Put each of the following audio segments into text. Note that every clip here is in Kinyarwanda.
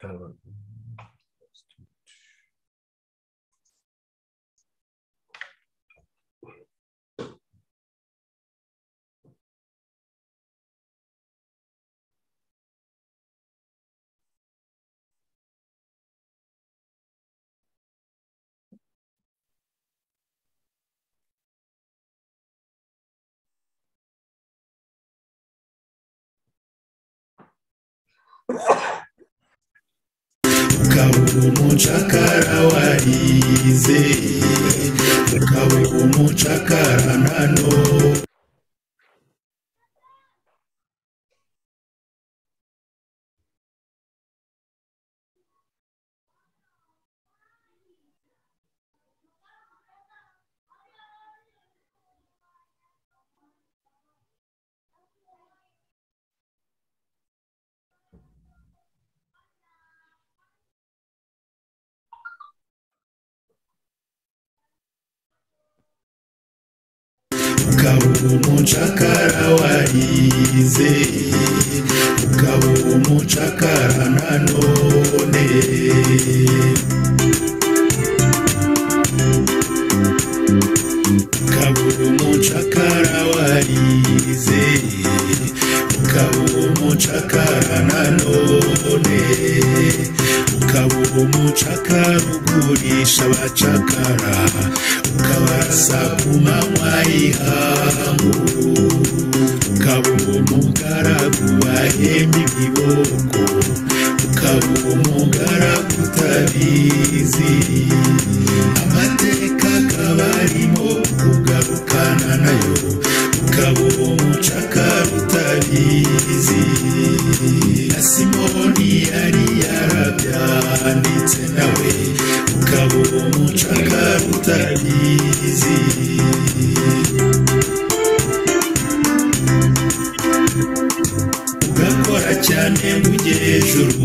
Tá. ukabura umucakara warizeye ukabura umucakara na none ukaba umucakara warizeye ukaba umucakara nanone. Ukaba umucakara warizeye ukaba umucakara nanone. Ukaba umucakara ugurisha abacakara kabarasa ku manywa y'ihangu ukaba umugaragu bahemba imiboko ukaba umugaragu utabizi amateka akaba arimo kugarukana na yo. meşhur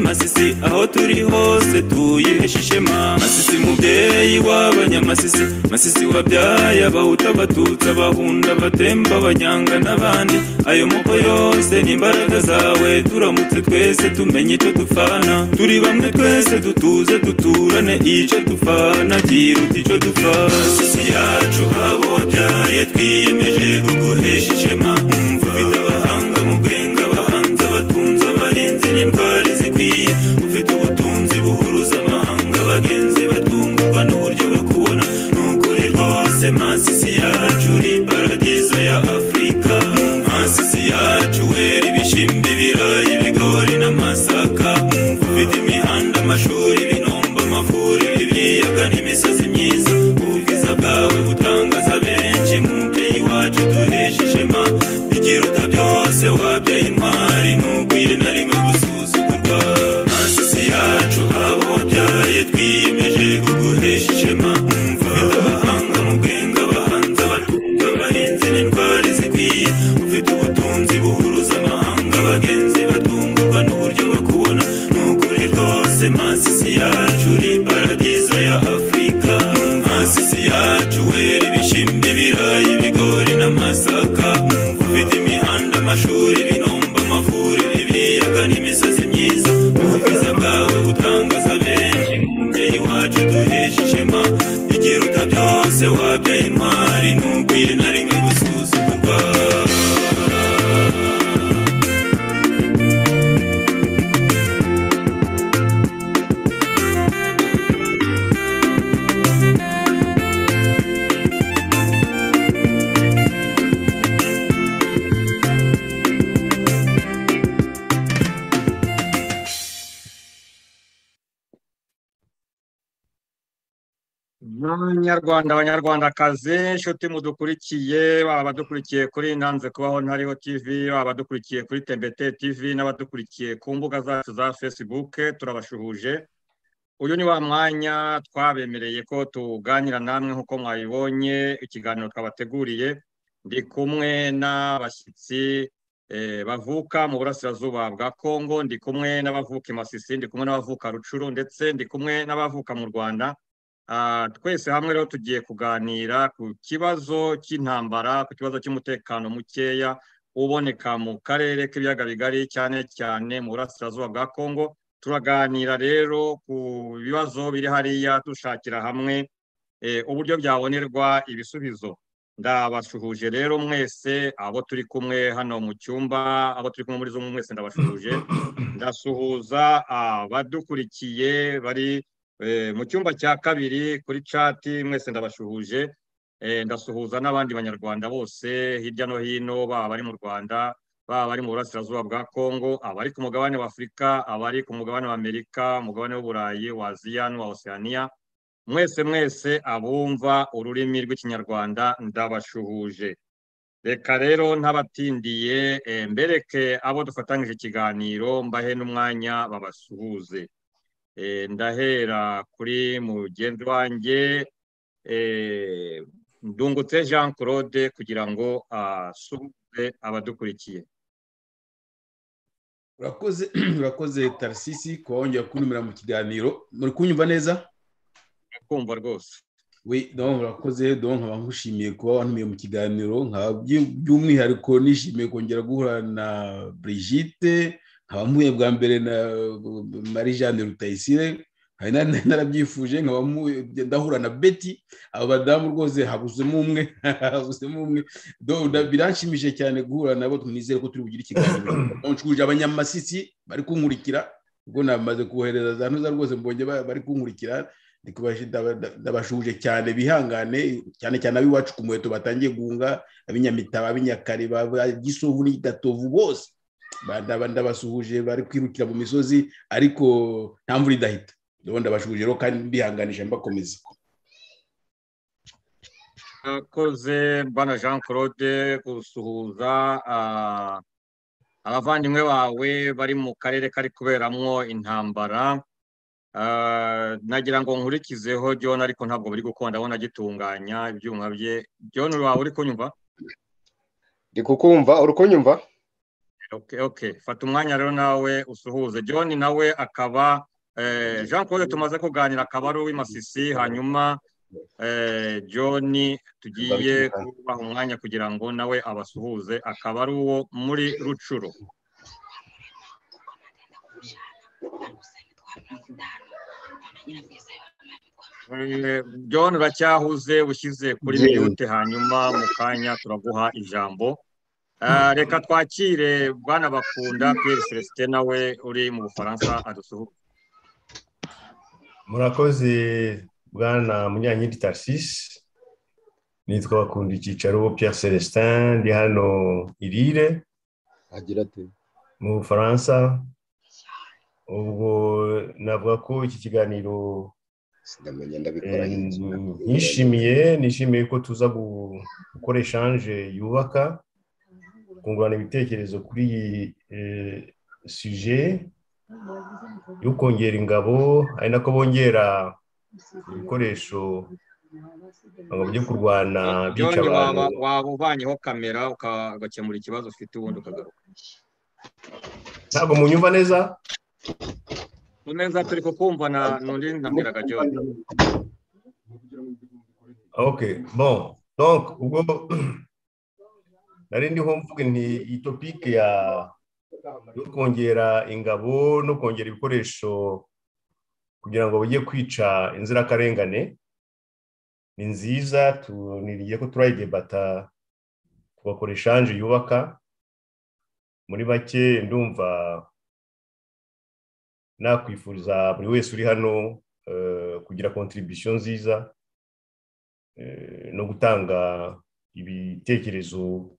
b'imasisi aho turi hose tuyihesha ishema masisi mubyeyi w'abanyamasisi masisi wabyaye abahuta abatutsi abahunda abatemba abanyanga n'abandi. Ayo moko yose n'imbaraga zawe turamutse twese tumenye icyo dupfana turi bamwe twese dutuze duturane icyo dupfana kiruta icyo dupfa masisi yacu abo byaye twiyemeje kuguhesha ishema ndabanyarwandakazi inshuti mudukurikiye abadukurikiye kuri nanze kubaho ntariho tv abadukurikiye kuri tembete tv n'abadukurikiye ku mbuga zacu za facebook turabashuhuje uyu ni wa mwanya twabemereye ko tuganira namwe nk'uko mwabibonye ikiganiro twabateguriye ndi kumwe n'abashyitsi bavuka mu burasirazuba bwa kongo ndi kumwe n'abavuka i masisi ndi kumwe n'abavuka rucuru ndetse ndi kumwe n'abavuka mu rwanda twese hamwe rero tugiye kuganira ku kibazo cy'intambara ku kibazo cy'umutekano mukeya uboneka mu karere k'ibiyaga bigari cyane cyane mu burasirazuba bwa kongo. Turaganira rero ku bibazo biri hariya dushakira hamwe eh, uburyo byabonerwa ibisubizo. Ndabashuhuje rero mwese abo turi kumwe hano mu cyumba abo turi kumwe muri zo mwese ndabashuhuje. Ndasuhuza abadukurikiye bari mu cyumba cya kabiri kuri cati mwese ndabashuhuje. Eh, ndasuhuza n'abandi banyarwanda bose hirya no hino baba bari mu rwanda baba bari mu burasirazuba bwa kongo abari ku mugabane wa afurika abari ku mugabane wa amerika umugabane w'uburayi wa aziya n'uwa oceania. Mwese mwese abumva ururimi rw'ikinyarwanda ndabashuhuje. Reka rero ntabatindiye eh, mbereke abo dufatanyije ikiganiro mbahe n'umwanya babasuhuze. Eh, ndahera kuri mugenzi wanjye eh, ndungutse jean claude kugira ngo asuhuze abadukurikiye. Urakoze urakoze tarisisi kuba wongera kuntumira mu kiganiro. Muri kunyumva neza? Kumva rwose. Ndabona nkaba nkushimiye kuba wantumiye mu kiganiro. By'umwihariko nishimiye kongera guhura na Brigitte nkaba mpuye bwa mbere na Marie Jeanne Rutayisire narabyifuje nkaba mpuye- ndahura na Betty aba badamu rwose habuzemo umwe habuzemo umwe. Biranshimishije cyane guhura nabo twizere ko turi bugire ikiganiro. Nshuje abanyamasisi bari kunkurikira ubwo namaze kubohereza za ntuza rwose mbonye ba- bari kunkurikira ndabashuje cyane bihangane cyane cyane ab'iwacu ku muheto batangiye guhunga ab'inyamitaba ab'inyakare ba gisovu n'igatovu bose. Ndabasuhuje bari kwirukira mu misozi ariko nta mvura idahita. Ndabona ndabashuje rero kandi mbihanganisha mbakomeza. Akoze bana Jean Claude gusuhuza ah, abavandimwe bawe bari mu karere kari kuberamwo intambara. Ah, nagira ngo nkurikizeho John ariko ntabwo buri gukunda ndabona agitunganya ibyuma bye. John wawe uri kunyumva? Ndi kukumva. Uri kunyumva? Okay, okay. fata umwanya rero nawe usuhuze. John nawe akaba eh, Jean Claude tumaze kuganira akaba ari uw'imasisi hanyuma eh, John tugiye kubaha umwanya kugira ngo nawe abasuhuze. Akaba ari uwo muri Rucuro. Eh, John uracyahuze ushyize kuri miyute hanyuma mu kanya turaguha ijambo. Reka twakire bwana bakunda Pierre Celestin nawe uri mu Bufaransa adusuhuze murakoze bwana munyankindi tarsisi nitwa bakunda icyicaro Pierre Celestin. Ndi hano irire agira ati mu bufaransa. Ubwo navuga ko iki kiganiro eh, nishimiye nishimiye ko tuza gu- gukora eshanje yubaka. Kungurana ibitekerezo kuri iyi eh, suje yo kongera ingabo. Ari nako bongera ibikoresho byo kurwana bica abantu. waba uvanyeho kamera ugakemura ikibazo ufite ubundi ukagaruka. Ntabwo munyumva neza? Neza turi kukumva na n'undi nabwiraga John. Ok bon donc ubwo nari ndiho mvuga nti iyi ya yo kongera ingabo no kongera ibikoresho kugira ngo bajye kwica inzirakarengane ni nziza tuniriye ko turayidebata tugakora eshanje yubaka muri make ndumva nakwifuriza buri wese uri hano eh, kugira contribution nziza eh, no gutanga ibitekerezo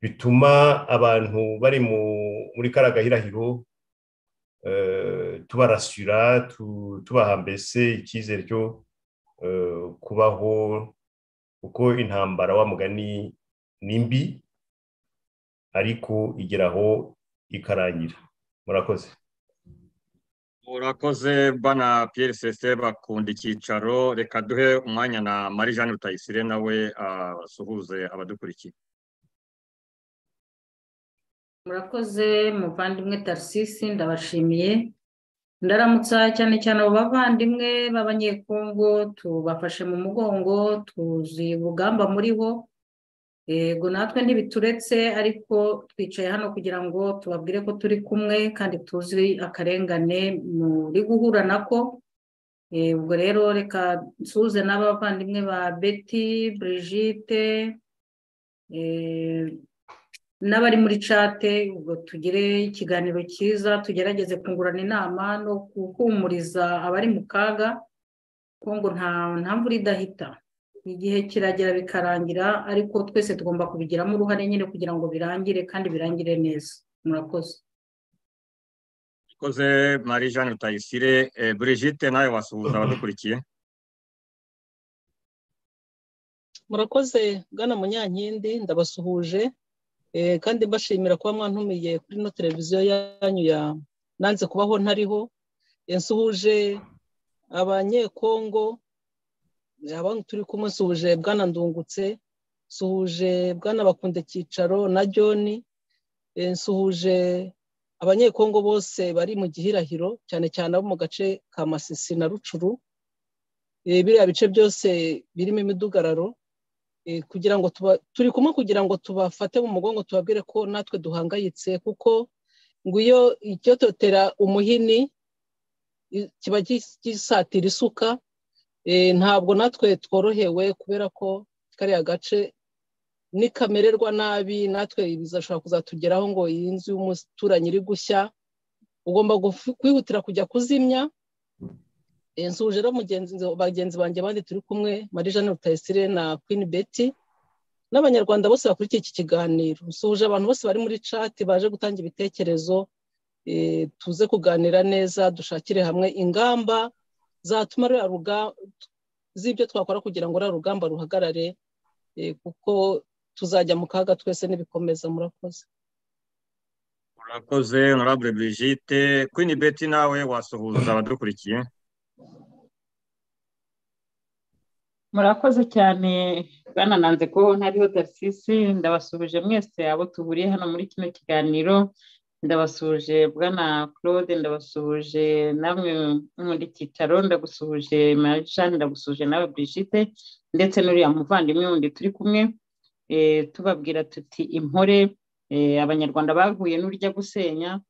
bituma abantu bari mu- muri kariya gahirahiro eh, tubarasura tu- tubaha mbese icyizere cyo eh, kubaho kuko intambara wa mugani ni mbi ariko igeraho ikarangira. Murakoze. Urakoze bana Pierre Celestin bakunda icyicaro reka duhe umwanya na Marie Jeanne Rutayisire nawe asuhuze abadukurikiye murakoze muvandimwe tarisisi ndabashimiye. Ndaramutsa cyane cyane abo bavandimwe b'abanyekongo tubafashe mu mugongo tuzi urugamba muriho yego natwe ntibituretse ariko twicaye hano kugira ngo tubabwire ko turi kumwe kandi tuzi akarengane muri guhura nako. Ubwo rero reka nsuhuze n'abavandimwe ba beti Brigitte eh, n'abari muri cate ubwo tugire ikiganiro cyiza tugerageze kungurana inama no guhumuriza abari mu kaga ko ngo nta mvura idahita. Igihe kiragera bikarangira ariko twese tugomba kubigiramo uruhare nyine kugira ngo birangire kandi birangire neza. Murakoze. Ikoze Marie Jeanne Rutayisire. Eh, Brigitte nawe wasuhuza abadukurikiye. Murakoze bwana munyankindi ndabasuhuje. Kandi mbashimira kuba mwantumiye kuri ino televiziyo yanyu ya nanze kubaho ntariho. Eh, nsuhuje abanyekongo turi kumwe nsuhuje bwana ndungutse nsuhuje bwana bakunde cyicaro na john Eh, nsuhuje abanyekongo bose bari mu gihirahiro cyane cyane abo mu gace ka masisi na rucuru Eh, biriya bice byose birimo imidugararo. eh, kugira ngo turi kumwe kugira ngo tubafate mu mugongo tubabwire ko natwe duhangayitse kuko ngo iyo icyototera umuhini kiba gis- gisatira isuka eh, ntabwo natwe tworohewe kubera ko kariya gace nikamererwa nabi natwe bizashobora kuzatugeraho ngo iyi nzu y'umuturanyi iri gushya ugomba kwihutira kujya kuzimya Nsuhuje rero bagenzi banjye abandi turi kumwe marie jeanne rutayisire na queen betty n'abanyarwanda bose bakurikiye iki kiganiro. Nsuhuje abantu bose bari muri chat baje gutanga ibitekerezo eh, tuze kuganira neza dushakire hamwe ingamba zatuma z'ibyo twakora kugira ngo ruriya rugamba ruhagarare eh, kuko tuzajya mu kaga twese nibikomeza murakoze. Urakoze honorable brigitte. Queen betty nawe wasuhuza abadukurikiye. Murakoze cyane. Bwana nanze ko ntariho tarisisi ndabasuhuje mwese abo tuhuriye hano muri kino kiganiro. Ndabasuhuje bwana claude ndabasuhuje namwe muri cyicaro ndagusuhuje marishani ndagusuhuje nawe brigitte ndetse n'uriya muvandimwe wundi turi kumwe. Eh, tubabwira tuti impore eh, abanyarwanda bahuye n'urujya gusenya.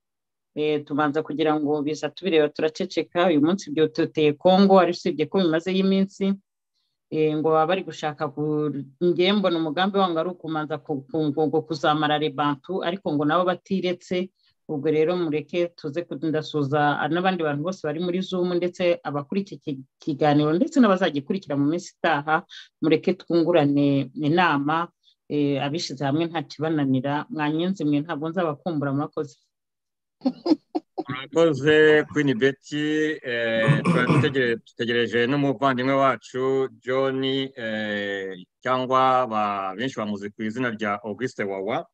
Eh, tubanza kugira ngo biza tubireba turaceceka. Uyu munsi byototeye kongo ari usibye ko bimazeho iminsi ngo baba bari gushaka ngewe mbona umugambi wangu ari ukumanza ku- ku- ku- ku- kuzamara rebantu ariko ngo nabo batiretse. Ubwo rero mureke tuze kudasuza n'abandi bantu bose bari muri zoom ndetse abakuri iki ki- kiganiro ndetse n'abazagikurikira mu minsi itaha mureke twungurane inama. Eh, abishyize hamwe nta kibananira. Mwanyenze mwe ntabwo nzabakumbura murakoze. Murakoze queen betty eh, dutegereje n'umuvandimwe wacu john eh, cyangwa benshi bamuzi ku izina rya auguste wawa.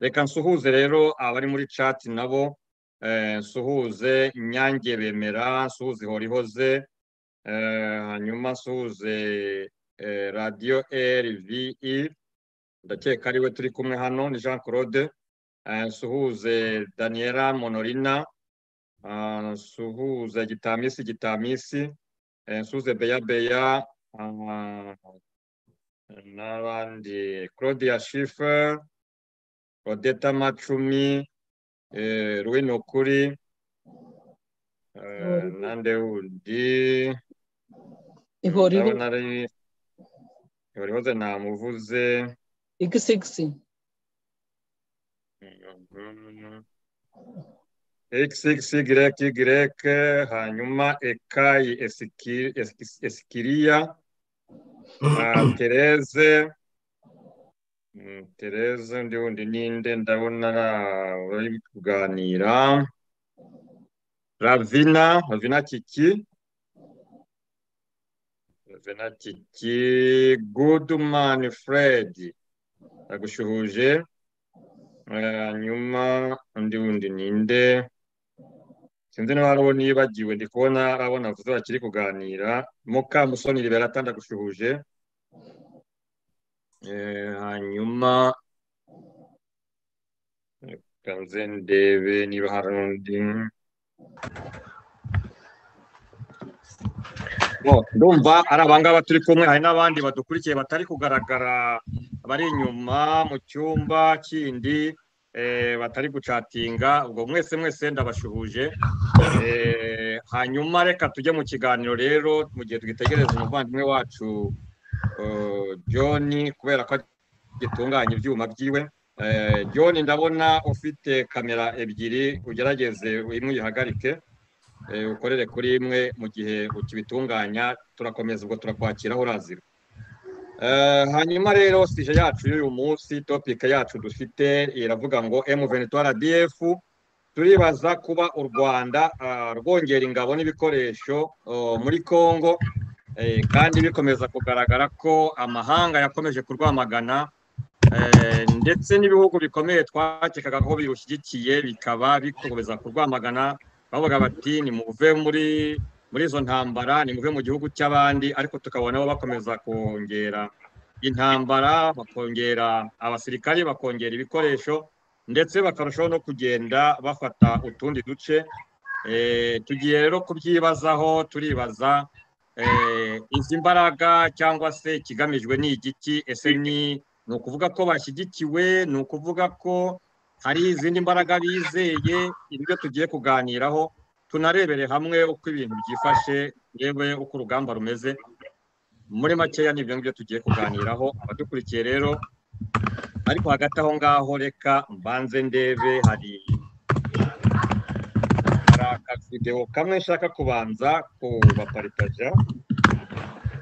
Reka nsuhuze rero abari muri chat nabo eh, nsuhuze nyange bemera nsuhuze ihorihoze hanyuma nsuhuze radio rve ndakeka ari we turi kumwe hano ni jean claude. Nsuhuze daniela monorina. Ah, nsuhuze gitamisi gitamisi. Eh, nsuhuze beya beya. N'abandi. Claudia schiffer. Odeta macumi eh, nukuri eh, nande wundi. Ihorihoze namuvuze. Igisigisi xxy hanyuma ekayi esiki- esiki- esikiriya ah, tereze Mm, tereze undi wundi ninde ndabona bari kuganira. Ravina ravina kiki ravina kiki goodman fred. Ndagushuhuje Eh, hanyuma undi wundi ninde sinzi niba hari uwo nibagiwe ndi kubona abo navuze bakiri kuganira mukamusoni liberata ndagushuhuje hanyuma reka nze ndebe niba hari undi ndumva ari abangaba turi kumwe hari n'abandi badukurikiye batari kugaragara bari inyuma mu cyumba kindi eh, batari gucatinga ubwo mwese mwese ndabashuhuje. Eh, hanyuma reka tujye mu kiganiro rero mu gihe twitegereza umuvandimwe wacu eh, John kubera ko gitunganya ibyuma byiwe John ndabona ufite kamera ebyiri ugerageze imwe uyihagarike ukorere kuri imwe mu gihe ukibitunganya turakomeza ubwo turakwakiraho urazira. Hanyuma rero sije yacu y'uyu munsi topic yacu dufite iravuga ngo M23 RDF turibaza kuba u Rwanda ah, rwongera ingabo n'ibikoresho oh, muri Congo eh, kandi bikomeza kugaragara ko amahanga yakomeje kurwamagana eh, ndetse n'ibihugu bikomeye twakekaga ko birushyigikiye bikaba bikomeza kurwamagana bavuga bati nimuve muri muri izo ntambara nimuve mu gihugu cy'abandi ariko tukabona bo bakomeza kongera intambara bakongera abasirikari bakongera ibikoresho ndetse bakarushaho no kugenda bafata utundi duce. Eh, tugiye rero kubyibazaho turibaza eh, izi mbaraga cyangwa se ikigamijwe ni igiki? Ese ni ni ukuvuga ko bashyigikiwe? Ni ukuvuga ko hari izindi mbaraga bizeye? Ibyo tugiye kuganiraho. Tunarebere hamwe uko ibintu byifashe yewe uko urugamba rumeze. Muri makeya ni ibyo ngibyo tugiye kuganiraho. Abadukurikiye rero ariko hagati aho ngaho reka mbanze ndebe hari akavidewo kamwe nshaka kubanza kubaparitaja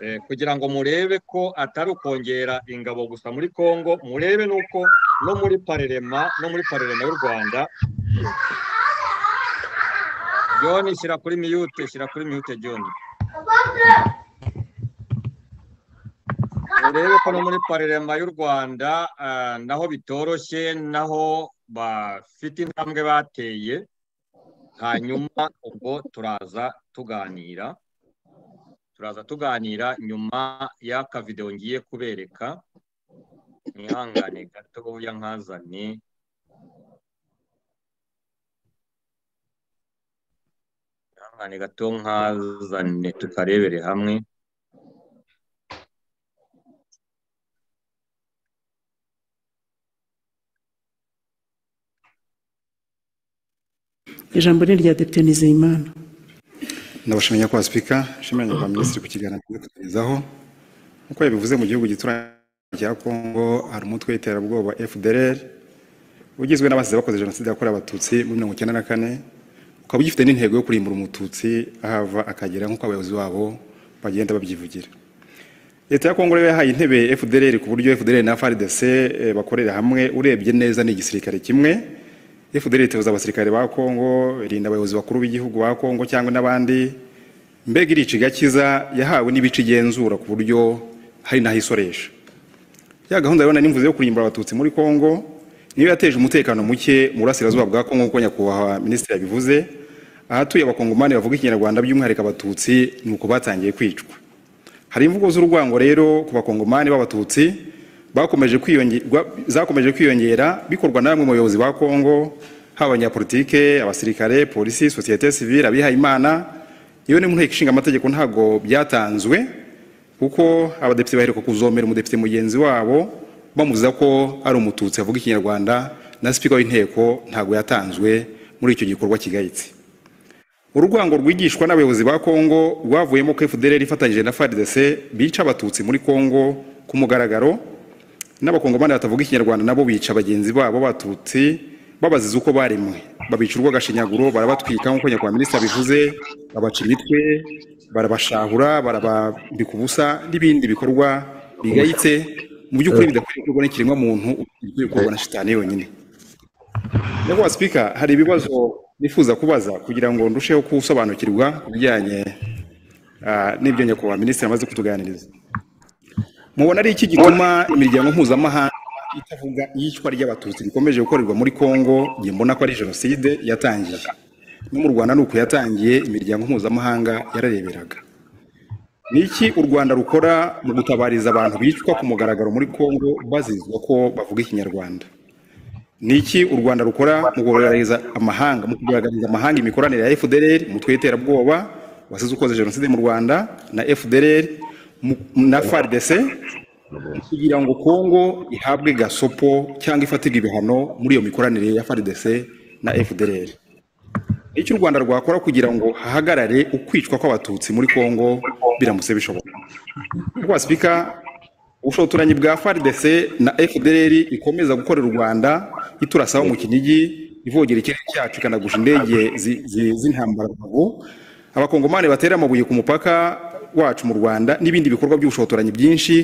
eh, kugira ngo murebe ko atari ukongera ingabo gusa muri Congo murebe nuko no muri parerema no muri parerema y'u Rwanda John shyira kuri mute shyira kuri mute John murebe ko no muri parerema y'u Rwanda ah, naho bitoroshye naho bafite intambwe bateye hanyuma ubwo turaza tuganira. Turaza tuganira nyuma y'aka videwo ngiye kubereka. Mwihangane gatoya nkazane mwihangane gato nkazane tukarebere hamwe. Ijambo ni irya depite nizeyimana. Ndabashimira nyakubahwa sipika nshimira nyakubahwa minisitiri ku kiganiro tugiye kutugezaho. Nk'uko yabivuze mu gihugu gituranye cya kongo hari umutwe w'iterabwoba fdr ugizwe n'abasize bakoze jenoside yakorewe abatutsi muri mirongo icyenda na kane. Ukaba ugifite n'intego yo kurimbura umututsi ahava akagera nk'uko abayobozi babo bagenda babyivugira. Leta ya kongo rero yahaye intebe fdr ku buryo fdr na frdc eh, bakorera hamwe. Urebye neza ni igisirikare kimwe. Fdr itoza abasirikare ba kongo irinda abayobozi bakuru b'igihugu ba kongo cyangwa n'abandi. Mbega irica igakiza yahawe n'ibice igenzura ku buryo hari n'aho isoresha. Ya gahunda rero n'imvuze yo kurimbura abatutsi muri kongo niyo yateje umutekano muke mu burasirazuba bwa kongo nk'uko nyakubahwa minisitiri yabivuze ahatuye abakongomani bavuga ikinyarwanda by'umwihariko abatutsi ni uko batangiye kwicwa. Hari imvugo z'urwango rero ku bakongomani b'abatutsi bakomeje zakomeje kwiyongera bikorwa na bamwe mu bayobozi ba Kongo haba abanyapolitike abasirikare polisi sosiyete sivile abihaye imana iyo ni mu nteko ishinga amategeko ntabwo byatanzwe kuko abadepite baheruka kuzomera umudepite mugenzi wabo bamuziza ko ari umututsi avuga ikinyarwanda na sipika w'inteko ntabwo yatanzwe muri icyo gikorwa kigayitse. Urwango rwigishwa n'abayobozi ba Kongo rwavuyemo ko FDLR ifatanyije na FARDC bica abatutsi muri Kongo ku mugaragaro n'abakongomani batavuga ikinyarwanda nabo bica bagenzi babo batutsi babaziza uko baremwe babica urw'agashinyaguro barabatwika nk'uko nyakubahwa minisitiri abivuze babaca imitwe barabashahura barabambika ubusa n'ibindi bikorwa bigayitse. Mu by'ukuri bidakwiye gukorwa n'ikiremwamuntu bikwiye gukorwa na shitani yonyine nyakubahwa sipika hari ibibazo nifuza kubaza kugira ngo ndusheho gusobanukirwa ku bijyanye ah, n'ibyo nyakubahwa minisitiri amaze kutuganiriza. Mubona ari iki gituma imiryango mpuzamahanga itavuga iyicwa ry'abatutsi rikomeje gukorerwa muri kongo njye mbona ko ari jenoside yatangiye? No mu rwanda ni uko yatangiye imiryango mpuzamahanga yarareberaga. Ni iki u rwanda rukora mu gutabariza abantu bicwa ku mugaragaro muri kongo bazizwa ko bavuga ikinyarwanda? Ni iki u rwanda rukora mu kugaragariza amahanga mu kugaragariza amahanga imikoranire ya fdr umutwe w'iterabwoba wasize ukoze jenoside mu rwanda na fdr na fardc kugira ngo kongo ihabwe gasopo cyangwa ifatirwe ibihano muri iyo mikoranire ya fardc na fdr icyo u rwanda rwakora kugira ngo hahagarare ukwicwa kw'abatutsi muri kongo biramutse bishoboka. Rwa sipika ubushotoranyi bwa fardc na fdr ikomeza gukorera u rwanda iturasaho mu kinigi ivogera ikirere cyacu ikanagusha indege zi- zi- z'intambara abakongomani batera amabuye ku mupaka wacu mu rwanda n'ibindi bikorwa by'ubushotoranyi byinshi.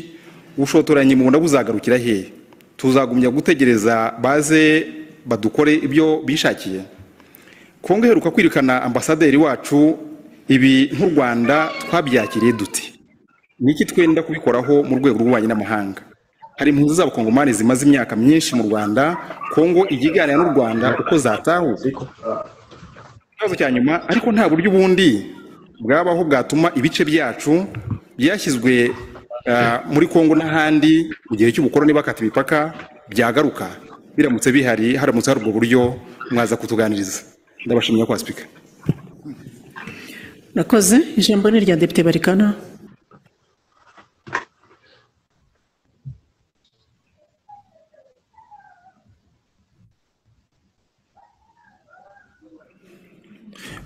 Ubushotoranyi mubona buzagarukira hehe tuzagumya gutegereza baze badukore ibyo bishakiye. Kongo iheruka kwirukana ambasaderi wacu ibi nk'u rwanda twabyakiriye dute? Ni iki twenda kubikoraho mu rwego rw'ububanyi n'amahanga? Hari impunzi z'abakongomani zimaze imyaka myinshi mu rwanda kongo ijya iganira n'u rwanda uko zatahuze ikibazo cya nyuma ariko nta buryo ubundi bwabaho bwatuma ibice byacu byashyizwe ah, muri kongo n'ahandi mu gihe cy'ubukoroni bakata imipaka byagaruka. Biramutse bihari haramutse hari ubwo buryo mwaza kutuganiriza. Ndabashimira kwa sipika Murakoze ijambo ni irya depite barikana.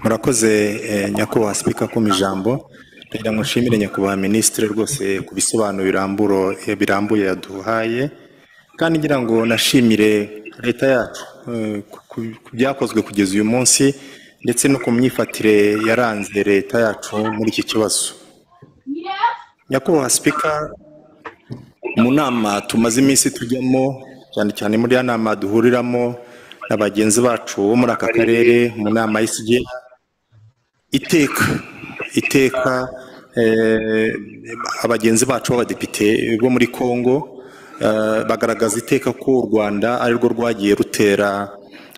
Murakoze eh, nyakubahwa sipika kuma ijambo ndagira ngo nshimire nyakubahwa minisitiri rwose ku bisobanuro eh, birambuye yaduhaye. Kandi ngira ngo nashimire leta yacu eh, ku- byakozwe kugeza uyu munsi ndetse no ku myifatire yaranze leta yacu muri iki kibazo. Nyakubahwa sipika mu nama tumaze iminsi tujyamo cyane cyane muri ya nama duhuriramo na bagenzi bacu bo muri aka karere mu nama y'isigi iteka iteka eh, abagenzi bacu b'abadepite bo muri congo eh, bagaragaza iteka ko u rwanda ari rwo rwagiye rutera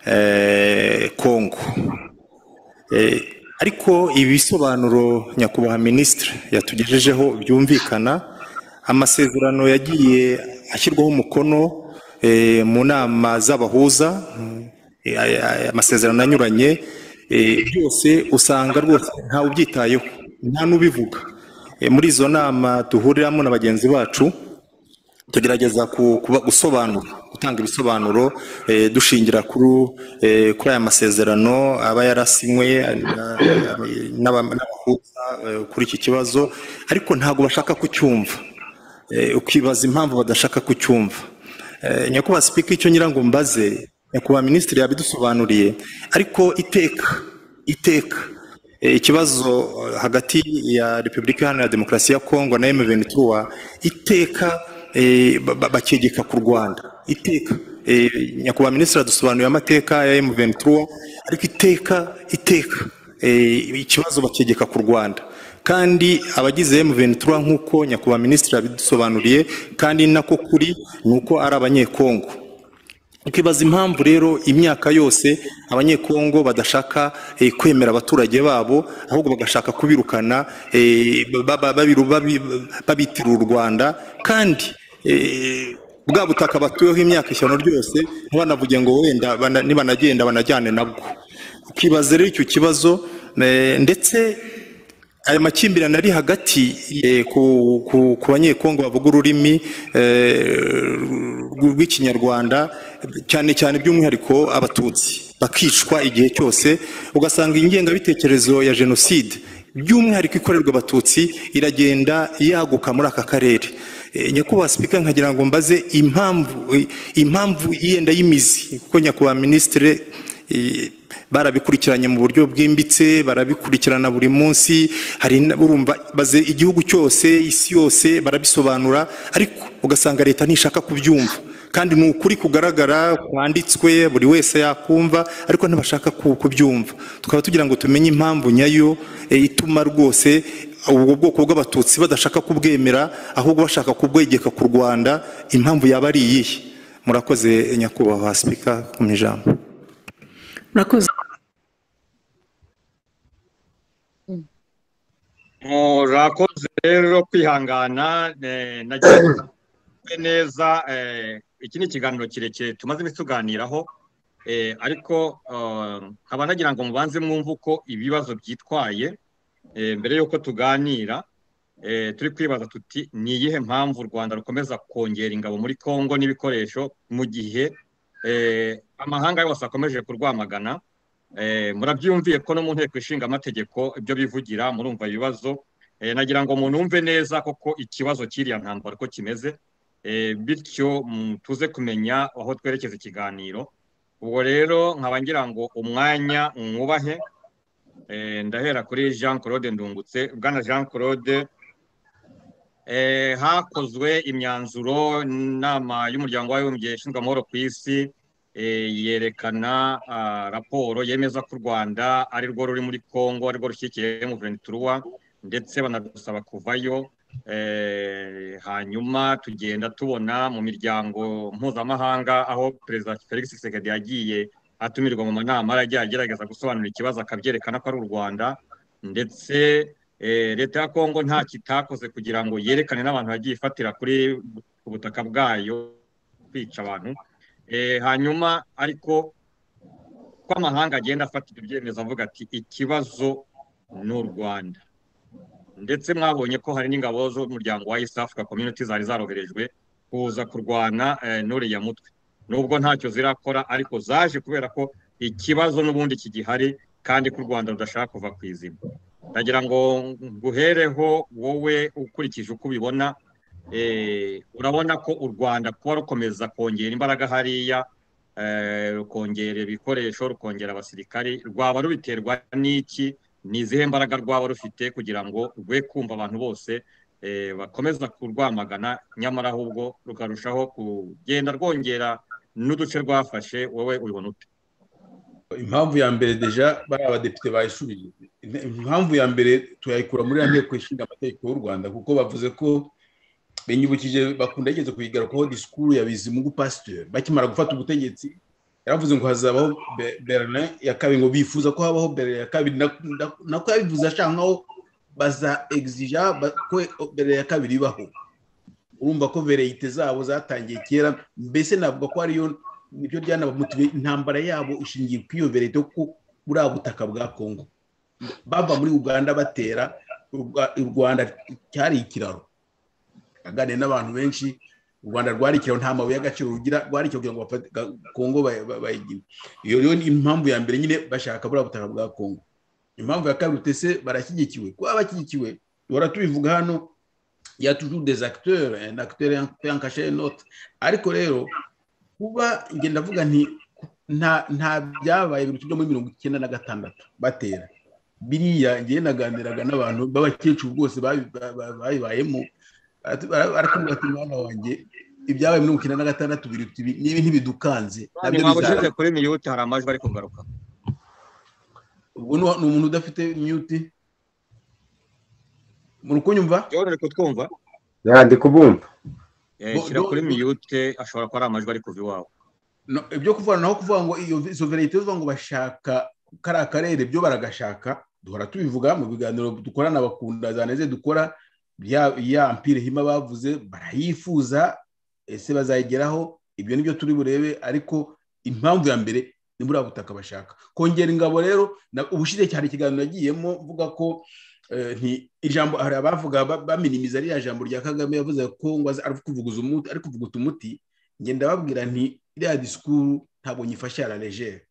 eh, congo. Eh, ariko ibisobanuro nyakubahwa minisitiri yatugejejeho byumvikana amasezerano yagiye ashyirwaho umukono eh, mu nama z'abahuza eh, amasezerano anyuranye eh, byose usanga rwose ntawe ubyitayeho nta n'ubivuga. Eh, muri izo nama duhuriramo na bagenzi bacu tugerageza gusobanura gutanga ibisobanuro eh, dushingira eh, kuri aya masezerano aba yarasinywe n'aba- n'abahuza eh, kuri iki kibazo ariko ntabwo bashaka kucyumva. Ukibaza impamvu badashaka kucyumva. Nyakubahwa sipika icyo ngira ngo mbaze nyakubahwa minisitiri yabidusobanuriye ariko iteka iteka. Ikibazo hagati ya repubulika iharanira demokarasi ya kongo na M23 iteka bakegeka ku rwanda. Iteka Eh, nyakubahwa minisitiri adusobanuriye amateka ya M23 ariko iteka iteka eh, ikibazo bakegeka ku rwanda. Kandi abagize M23 nk'uko nyakubahwa minisitiri yabidusobanuriye kandi nako kuri ni uko ari abanyekongo. Ukibaza impamvu rero imyaka yose abanyekongo badashaka eh, kwemera abaturage babo ahubwo bagashaka kubirukana eh, ba- ba- babiru- babi- babitira u rwanda kandi eh, bwa butaka batuyeho imyaka ishyano ryose ntibanavuge ngo wenda bana- nibanagenda banajyane nabwo. Ukibaza rero icyo kibazo eh, ndetse aya makimbirane ari hagati eh, ku, banyekongo bavuga ururimi eh, rw'ikinyarwanda cyane cyane by'umwihariko abatutsi. Bakicwa igihe cyose ugasanga ingengabitekerezo ya jenoside by'umwihariko ikorerwa abatutsi iragenda yaguka muri aka karere. Eh, nyakubahwa sipika nkagira ngo mbaze impamvu impamvu yenda y'imizi kuko nyakubahwa minisitiri eh, barabikurikiranye mu buryo bwimbitse barabikurikirana buri munsi hari urumva baze igihugu cyose isi yose barabisobanura ariko ugasanga leta ntishaka kubyumva. Kandi ni ukuri kugaragara kwanditswe buri wese yakumva ariko ntibashaka ku- kubyumva. Tukaba tugira ngo tumenye impamvu nyayo eh, ituma rwose ubwo bwoko bw'abatutsi badashaka kubwemera ahubwo bashaka kubwegeka ku rwanda impamvu yaba ari iyihe? Murakoze nyakubahwa sipika mu ijambo murakoze. Murakoze rero kwihangana mbe neza eh, iki ni ikiganiro kirekire tumaze iminsi tuganiraho eh, ariko eh, nkaba nagira ngo mubanze mwumve uko ibibazo byitwaye. Mbere y'uko tuganira eh, turi kwibaza tuti ni iyihe mpamvu u rwanda rukomeza kongera ingabo muri congo n'ibikoresho mu gihe eh, amahanga yose akomeje kurwamagana? Eh, murabyumviye ko no mu nteko ishinga amategeko ibyo bivugira murumva ibibazo. Eh, nagira ngo munumve neza koko ikibazo cy'iriya ntambara uko kimeze. Eh, bityo mm, tuze kumenya aho twerekeza ikiganiro. Ubwo rero nkaba ngira ngo umwanya mwubahe Eh, ndahera kuri jean claude ndungutse bwana jean claude eh, hakozwe imyanzuro inama y'umuryango w'abibumbye ishinzwe amahoro ku isi eh, yerekana ah, raporo yemeza ko u rwanda ari rwo ruri muri congo ari rwo rushyigikiye M23 ndetse banadusaba kuvayo. Eh, hanyuma tugenda tubona mu miryango mpuzamahanga aho perezida felix tshisekedi yagiye atumirwa mu manama aragiye agerageza gusobanura ikibazo akabyerekana ko ari u rwanda ndetse eh, leta ya kongo nta kitakoze kugira ngo yerekane n'abantu yagiye ifatira kuri ku butaka bwayo kwica abantu. Eh, hanyuma ariko ko amahanga agenda afatira ibyemezo avuga ati ikibazo ni u rwanda. Ndetse mwabonye ko hari n'ingabo z'umuryango wa East Africa Community zari zaroherejwe kuza kurwana eh, n'uriya mutwe. Nubwo ntacyo zirakora ariko zaje kubera ko ikibazo n'ubundi kigihari kandi ko u Rwanda rudashaka kuva ku izima. Ndagira ngo nguhereho wowe ukurikije uko ubibona eh, urabona ko u Rwanda kuba rukomeza kongera imbaraga hariya eh, rukongera ibikoresho rukongera abasirikari rwaba rubiterwa n'iki? Ni izihe mbaraga rwaba rufite kugira ngo rwe kumva abantu bose eh, bakomeza kurwamagana? Nyamara ahubwo rukarushaho kugenda rwongera n'uduce rwafashe wowe ubibona ute impamvu ya mbere deja bari abadepite bayishubije impamvu ya mbere tuyayikura muri ya nteko ishinga amategeko y'u rwanda kuko bavuze ko benyibukije bakunda yigeze kuyigarukaho disikuru ya bizimungu pasiteri bakimara gufata ubutegetsi yaravuze ngo hazabaho Be- berlin ya kabiri ngo bifuza ko habaho berlin ya kabiri. Na- na- nako yabivuze ashaka nkaho baza ba- ko berlin ya kabiri ibaho. Urumva ko vereyite zabo zatangiye kera mbese navuga ko ariyo ni byo byanabamutuye intambara yabo ishingiye ku iyo vereyite kuko buriya butaka bwa kongo bava muri uganda batera u Rwa- u rwanda cyari ikiraro. Aganiriye n'abantu benshi u rwanda rwari ikiraro nta mabuye y'agaciro rugira rwari ikiraro kugira ngo bafate kongo bayi- ba- bayigire. Iyo rero ni impamvu ya mbere nyine bashaka buriya butaka bwa kongo impamvu ya kabiri utese barashyigikiwe kuba bashyigikiwe duhora tubivuga hano ya toujours des acteurs un acteur un autre. Ariko rero kuba ngenda ndavuga nti nta byabaye byo muri mirongo icyenda na gatandatu batera. Biriya ngiye naganiraga n'abantu b'abakecuru ba- babibayemo. Barakubwira ati mwana wanjye ibyabaye mirongo icyenda na gatandatu ibi nibi ntibidukanze na byo bizaba. kuri miyuti hari amajwi ari kugaruka. Ubwo ni umuntu udafite mute? Muri kunyumva uri kutwumva ya ndi kubumva. Eh, shyira kuri miyute ashobora kuba ari amajwi ari kuva iwawe. Ibyo kuvuga naho kuvuga ngo iyo izo verite zo ngo bashaka kariya karere byo baragashaka duhora tubivuga mu biganiro dukorana bakunda zaneze dukora ya ya mpire hima bavuze barayifuza ese bazayigeraho? Ibyo ni byo turi burebe ariko impamvu ya mbere ni buriya butaka bashaka. Kongera ingabo rero na- ubushize cyane ikiganiro nagiyemo mvuga ko ijambo hari abavuga ba- baminimiza ririya jambo rya kagame yavuze ko ngo ari kuvuguza umuti ari kuvuguta umuti. Ngenda babwira nti iriya disikuru ntabwo la legere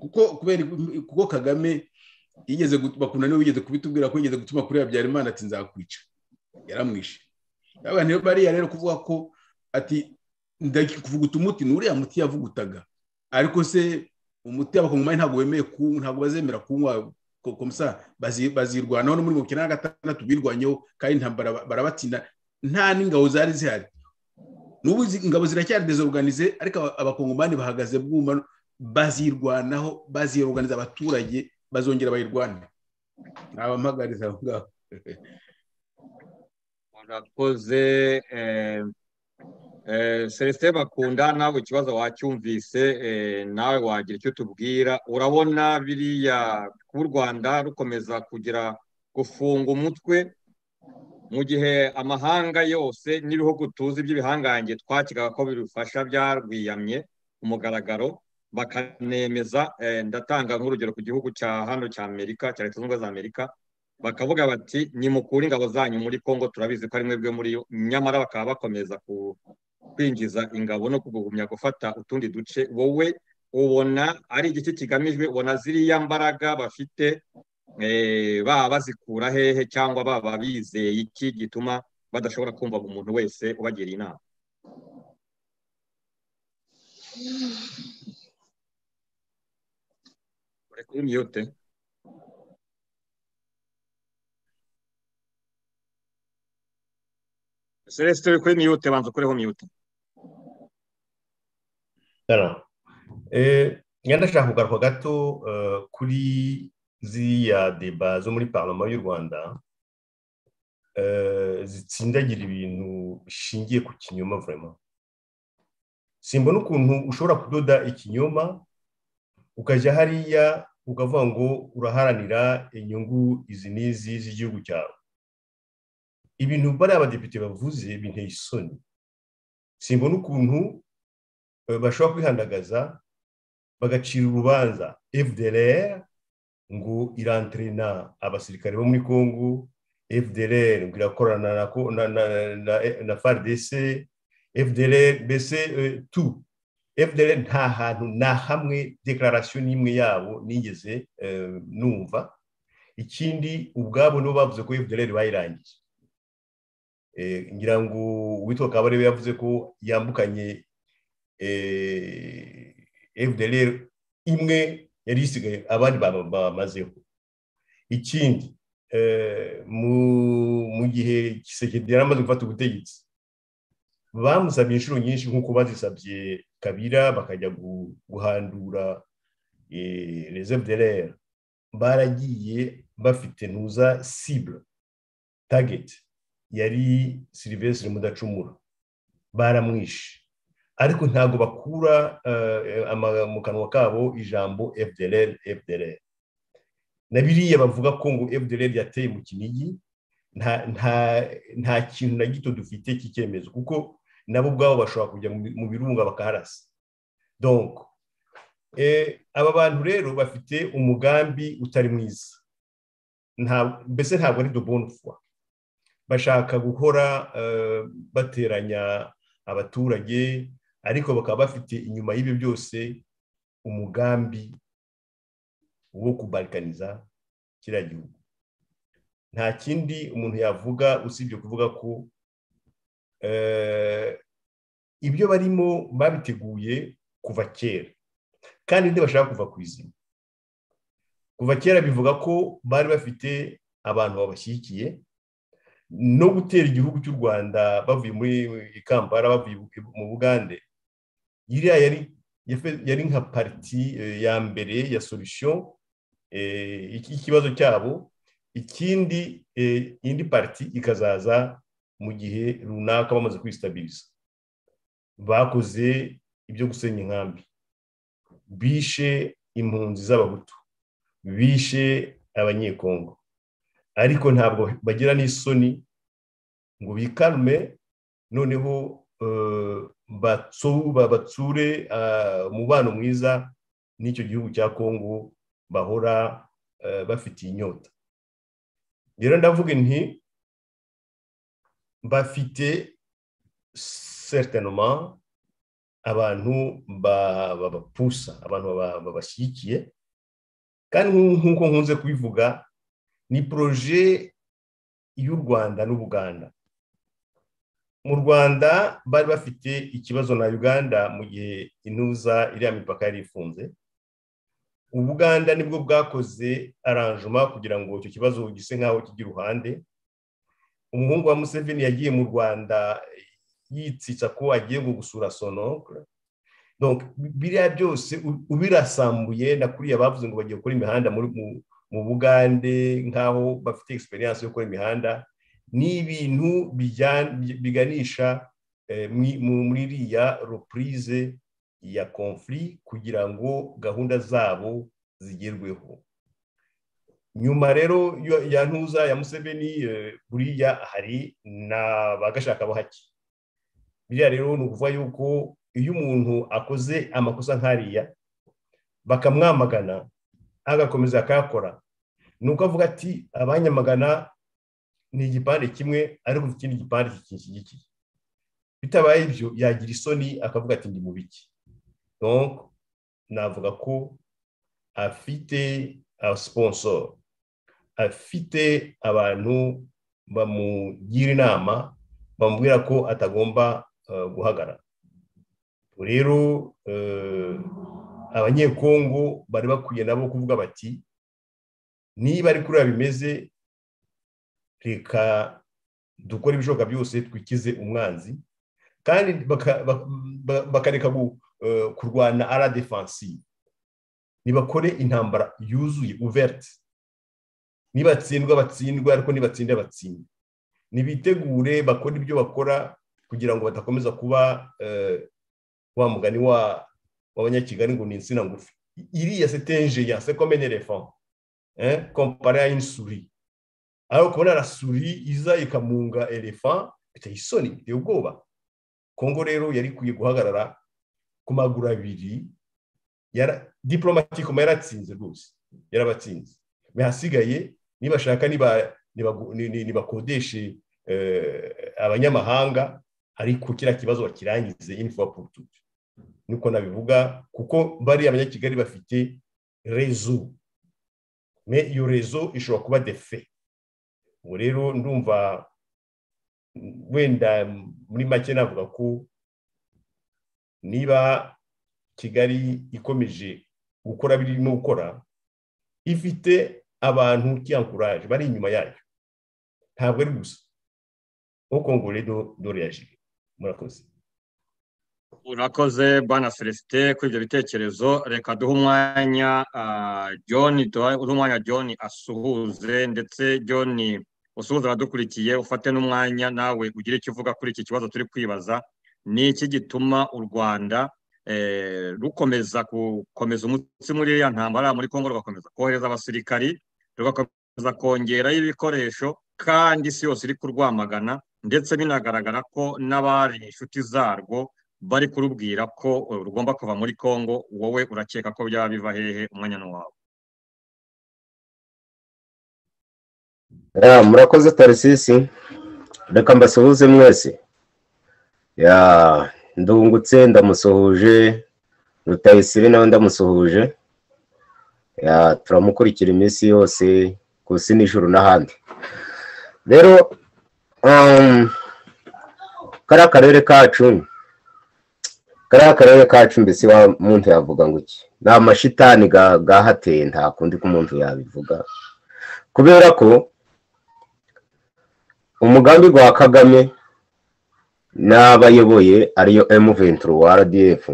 kuko kubera kuko kagame yigeze bakunda ni we wigeze kubitubwira ko yigeze gutuma kuri habyarimana ati nzakwica. Yaramwishe. Rero bariya rero kuvuga ko ati ndaki kuvuguta umuti ni uriya muti yavugutaga. Ariko se umuti abakongomani ntabwo wemeye ntabwo bazemera kunywa bazirwanaho no muri mirongo icyenda na gatandatu birwanyeho kandi intambara ba- barabatsinda. Nta n'ingabo zari zihari. N'ubu ingabo ziracyari dezoruganize ariko aba- abakongomani bahagaze bwuma bazirwanaho baziyoruganiza abaturage bazongera bayirwane. Ntabampagariza aho ngaho. Murakoze eh, eh, celestin bakunda nawe ikibazo wacyumvise eh, nawe wagira icyo tubwira. Urabona biriya kuba u rwanda rukomeza kugira gufunga umutwe mu gihe amahanga yose n'ibihugu tuzi by'ibihangange twakigaga ko bibifasha byarwiyamye ku mugaragaro bakanemeza eh, ndatanga nk'urugero ku gihugu cya hano cya amerika cya leta zunze ubumwe za amerika bakavuga bati nimukure ingabo zanyu muri congo turabizi ko ari mwebwe muri yo. Nyamara bakaba bakomeza kwinjiza ingabo no kugumya gufata utundi duce. Wowe ubona ari igiki kigamijwe ubona ziriya mbaraga bafite eh, baba bazikura hehe cyangwa baba bizeye iki gituma badashobora kumva umuntu wese ubagira inama? Uri kuri mute. Celestin uri kuri mute banza ukureho eh, ngenda ndashaka kugaruka gato eh, kuri ziriya deba zo muri parlement y'u rwanda eh, zitsindagira ibintu bishingiye ku kinyoma vraiment. Simbona ukuntu ushobora kudoda ikinyoma ukajya hariya ukavuga ngo uraharanira inyungu izi n'izi z'igihugu cyawe. Ibintu bariya abadepite bavuze binteye isoni. Simbona ukuntu eh, bashobora kwihandagaza bagacira urubanza fdr ngo irantrena abasirikare bo muri congo fdr ngo irakorana na, fardc fdr mbese eh, tu fdr nta hantu na hamwe dekararasiyo n'imwe yabo nigeze eh, numva. Ikindi ubwabo nibo bavuze ko fdr bayirangije. Eh, ngira ngo uwitwa kabarebe yavuze ko yambukanye fdr imwe yari isigaye abandi bamazeho. Ikindi eh, mu- gihe kisekedi yari amaze gufata ubutegetsi bamusabye inshuro nyinshi nk'uko bazisabye kabira bakajya gu- guhandura eh, les fdr baragiye bafite ntuza cible target yari silivesire mudacumura. Baramwishe. Ariko ntabwo bakura eh, mu kanwa kabo ijambo fdr fdr na biriya bavuga ko ngo fdr yateye mu kinigi nta kintu na gito dufite cy'icyemezo kuko nabo ubwabo bashobora kujya mu bi- mu birunga bakaharasa. Donc eh, aba bantu rero bafite umugambi utari mwiza. Mbese ntabwo ari foi. Bashaka guhora eh, bateranya abaturage ariko bakaba bafite inyuma y'ibyo byose umugambi wo kubarikaniza kiriya gihugu. Nta kindi umuntu yavuga usibye kuvuga ko eh, ibyo barimo babiteguye kuva kera. Kandi ntibashaka kuva ku izina kuva kera bivuga ko bari bafite abantu babashyigikiye no gutera igihugu cy'u rwanda bavuye muri kampala bavuye mu bugande iriya yari nka pariti eh, ya mbere ya solution eh, y'ikibazo cyabo. Ikindi eh, indi pariti ikazaza mu gihe runaka bamaze kwistabiriza bakoze ibyo gusenya inkambi. Bishe impunzi z'abahutu. Bishe abanyekongo. Ariko ntabwo bagira n'isoni ngo bikarume noneho eh, batsure ah, umubano mwiza n'icyo gihugu cya kongo bahora eh, bafitiye inyota rero ndavuga nti bafite certainement abantu ba- babapusa abantu baba- babashyigikiye kandi nk'uko nkunze kubivuga ni poroje y'u rwanda n'ubuganda. Mu rwanda bari bafite ikibazo na uganda mu gihe intuza iriya mipaka yari ifunze. Ubuganda ni bwo bwakoze aranjuma kugira ngo icyo kibazo gise nk'aho kijya iruhande. Umuhungu wa museveni yagiye mu rwanda yitsitsa ko agiye ngo gusura donc biriya byose ubirasambuye na kuriya bavuze ngo bagiye gukora imihanda mu- bugande nk'aho bafite experience yo gukora imihanda. Ni ibintu biganisha eh, muri iriya reprise ya conflit kugira ngo gahunda zabo zigerweho. Nyuma rero ya ntuza ya museveni eh, buriya hari na bagashaka bahaki biriya rero ni ukuvuga yuko iyo umuntu akoze amakosa nk'ariya bakamwamagana agakomeza akayakora. Ni uko avuga ati abanyamagana ni igipande kimwe ariko ikindi gipande kikinshyigikiye bitabaye ibyo yagira isoni akavuga ati ndi mu biki? Donc navuga ko afite sponsor afite abantu bamugira inama bamubwira ko atagomba eh, guhagarara. Rero eh, abanyekongo bari bakwiye nabo kuvuga bati niba ari kuriya bimeze reka dukore ibishoboka byose twikize umwanzi. Kandi baka- bak- ba- bakareka eh, kurwana ara defensive nibakore intambara yuzuye uverte nibatsindwa batsindwa ariko nibatsinda batsinde. Nibitegure bakora ibyo bakora kugira ngo badakomeza kuba eh, wa mugani wa w'abanyakigali ngo ni insina ngufi. Iriya setenje ya c'est comme un éléphant hein, aho kubona la souris iza ikamunga elephant biteye isoni biteye ubwoba. Kongo rero yari ikwiye guhagarara ku maguru abiri diplomatikoma yaratsinze rwose yarabatsinze. Hasigaye nibashaka nibakodeshe eh, abanyamahanga ariko kiriya kibazo bakirangize pour toutes niko nabivuga kuko bariya abanyakigali bafite rezo iyo rezo ishobora kuba defe ubu rero ndumva wenda muri make navuga ko niba kigali ikomeje gukora birimo gukora ifite abantu kiyankuraje bari inyuma yayo. Ntabwo ari gusa. Nkuko ngo rero dore yaje. Murakoze. Urakoze bwana celestin kuri ibyo bitekerezo. Reka duhe umwanya ah, john duhe umwanya john asuhuze ndetse john usuhuza abadukurikiye ufate n'umwanya nawe ugire icyo uvuga kuri iki kibazo turi kwibaza. Ni iki gituma u rwanda eh, rukomeza gukomeza umutsi muri iriya ntambara muri kongo rugakomeza kohereza abasirikari rugakomeza kongeraho ibikoresho kandi isi yose iri kurwamagana ndetse binagaragara ko n'abari inshuti zarwo bari kurubwira ko eh, rugomba kuva muri kongo wowe urakeka ko byaba biva hehe umwanya ni murakoze tarisisi reka mbasuhuze mwese. Ndungutse ndamusuhuje. Rutayisire nawe ndamusuhuje. Turamukurikira iminsi yose ku isi n'ijuru n'ahandi. Rero um, kariya karere kacu kariya karere kacu mbese wa muntu yavuga ngo iki? Ni amashitani ga- gahateye nta kundi ko umuntu yabivuga. Kubera ko umugambi gwa kagame n'abayoboye ariyo M23 RDF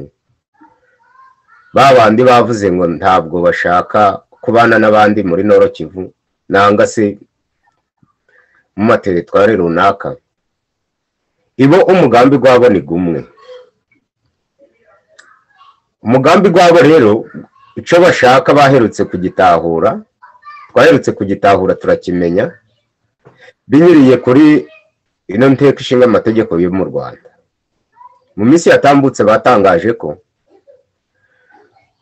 ba bandi bavuze ngo ntabwo bashaka kubana n'abandi muri Noro Kivu nanga se mu materitwari runaka. Ibo umugambi gwabo ni gumwe. Umugambi gwabo rero icyo bashaka baherutse kugitahura twaherutse kugitahura turakimenya. Binyuriye kuri ino nteko ishinga amategeko yo mu rwanda. Mu minsi yatambutse batangaje ko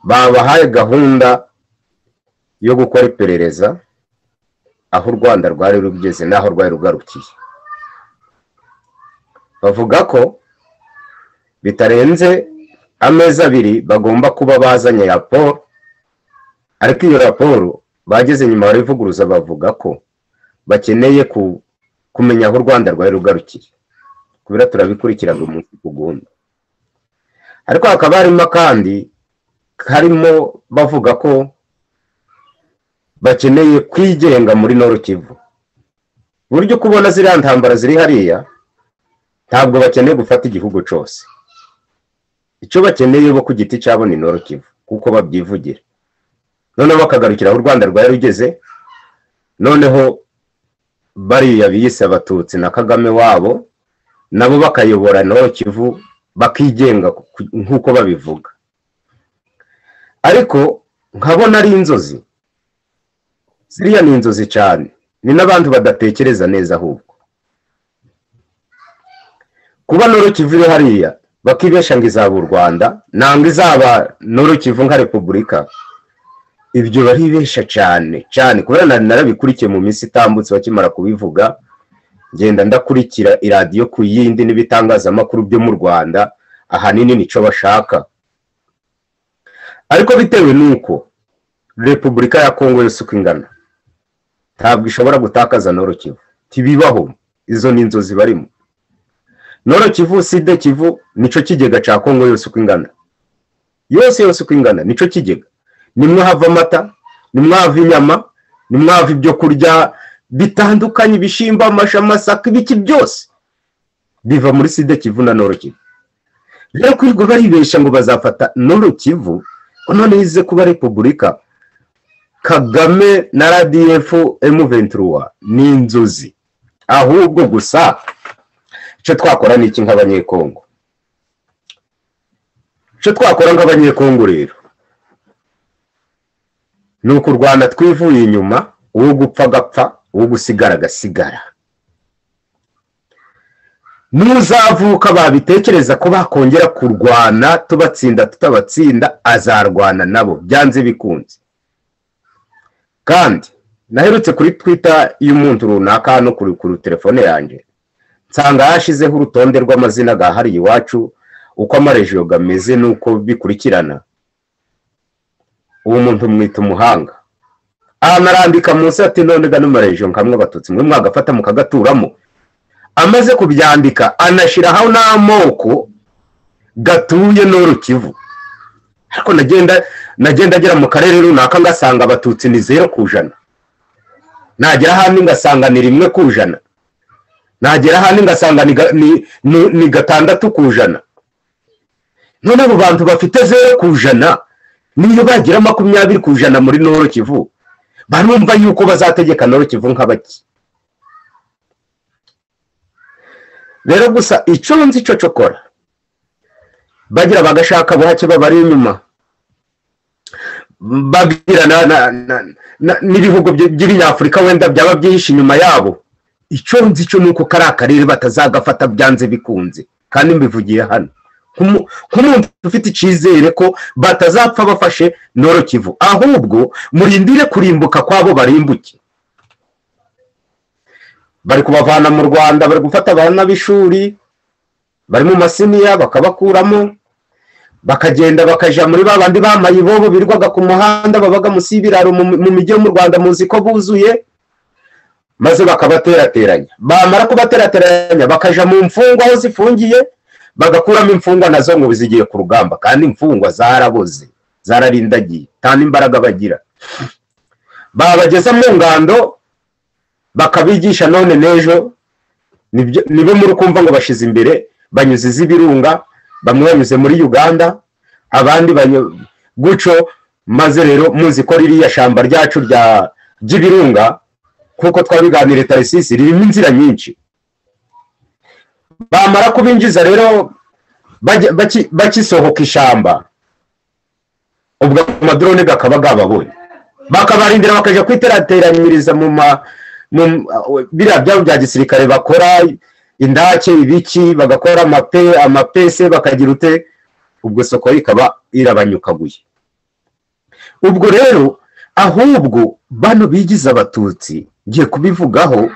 babahaye gahunda yo gukora iperereza aho u rwanda rwari rugeze n'aho rwari rugarukiye. Bavuga ko bitarenze amezi abiri bagomba kuba bazanye raporo ariko iyo raporo bageze nyuma barivuguruza bavuga ko bakeneye ku- kumenya aho u rwanda rwari rugarukiye kubera turabikurikirana umunsi ku gundi ariko hakaba harimo kandi harimo bavuga ko bakeneye kwigenga muri Nord Kivu. Buryo kubona ziriya ntambara ziri hariya ntabwo bakeneye gufata igihugu cyose. Icyo bakeneye bo ku giti cyabo ni Nord Kivu kuko babyivugira. Noneho bakagarukira aho u rwanda rwari rugeze noneho bariya biyise abatutsi na kagame wabo nabo bakayobora Nord Kivu bakigenga ku- nk'uko babivuga. Ariko nkabona ari inzozi. Ziriya ni inzozi cyane ni n'abantu badatekereza neza ahubwo. Kuba Nord Kivu iri hariya bakibesha ngo izaba u rwanda ntabwo izaba Nord Kivu nka repubulika. Ibyo baribesha cyane cyane kubera narabikurikiye mu minsi itambutse bakimara kubivuga ngenda ndakurikira iradiyo ku yindi n'ibitangazamakuru byo mu rwanda ahanini ni cyo bashaka. Ariko bitewe n'uko repubulika ya kongo yose uko ingana ntabwo ishobora gutakaza noro kivu. Ntibibaho izo ni inzozi barimo. Noro kivu side kivu ni cyo kigega cya kongo yose uko ingana. Yose yose uko ingana ni cyo kigega. Nimwe hava amata nimwe hava inyama nimwe hava ibyo kurya bitandukanye ibishyimbo amashu amasaka ibiki byose. Biva muri side kivu na noro kivu. Rero kwirirwa baribeshya ngo bazafata noro kivu ko none ize kuba repubulika. Kagame na radiyef emu ventura ni inzozi ahubwo gusa icyo twakora ni iki nk'abanyekongo? Icyo twakora nk'abanyekongo rero. Ni ukurwana twivuye inyuma uwo gupfa agapfa uwo gusigara agasigara. N'uzavuka babitekereza ko bakongera kurwana tubatsinda tutabatsinda azarwana nabo. Byanze bikunze. Kandi naherutse kuri twita y'umuntu runaka hano kuri telefone yanjye. Nsanga yashyizeho urutonde rw'amazina gahariye iwacu uko amarejiyo gameze n'uko bikurikirana. Uwo muntu mwita umuhanga. Ahantu arandika munsi ati none gano marejiyo nkamwe abatutsi mwe mwagafata mukagaturamo. Amaze kubyandika anashyiraho n'amoko gatuye n'uru kivu. Ariko nagenda nagenda agera mu karere runaka ngasanga abatutsi ni zero ku ijana nagera ahandi ngasanga ni rimwe ku ijana nagera ahandi ngasanga ni ga- ni- ni- ni gatandatu ku ijana none abo bantu bafite zero ku ijana niyo bagira makumyabiri ku ijana muri noro kivu barumva yuko bazategeka noro kivu nk'abaki rero gusa icyo nzi cyo cokora bagira bagashaka buhake babari inyuma. Babwira n'ibihugu by- by'ibinyafurika wenda byaba byihishe inyuma yabo. Icyo nzi cyo ni uko kari akarere batazagafata byanze bikunze kandi mbivugiye hano. Nk'umuntu ufite icyizere ko batazapfa bafashe noro kivu. Ahubwo murindire kurimbuka kwabo barimbuke. Bari kubavana mu rwanda bari gufata abana b'ishuri bari mu masiniya bakabakuramo bakagenda bakajya muri ba bandi bambaye ibobo birirwaga ku muhanda babaga munsi y'ibiraro mu mijyi yo mu rwanda muzi ko buzuye maze bakabaterateranya. Bamara kubaterateranya bakaja mu mfungwa aho zifungiye bagakuramo imfungwa na zo ngo zigiye ku rugamba kandi imfungwa zaraboze zararindagiye nta n'imbaraga bagira. Babageza mu ngando bakabigisha none n'ejo nibo muri kumva ngo bashize imbere banyuze iz'ibirunga bamwe banyuze muri uganda abandi guco maze rero muzi ko ririya shamba ryacu rya ry'ibirunga kuko twabiganiriye tarisisi ririmo inzira nyinshi. Bamara kubinjiza rero bakisohoka ishamba. Ubwo amadrone gakaba gababonye bakabarindira bakajya kwiterateranyiriza mu ma biriya byabo bya gisirikare bakora indake ibiki bagakora amape amapese bakagira ute? Ubwo soko ikaba irabanyukaguye. Ubwo rero ahubwo bano bigize abatutsi ngiye kubivugaho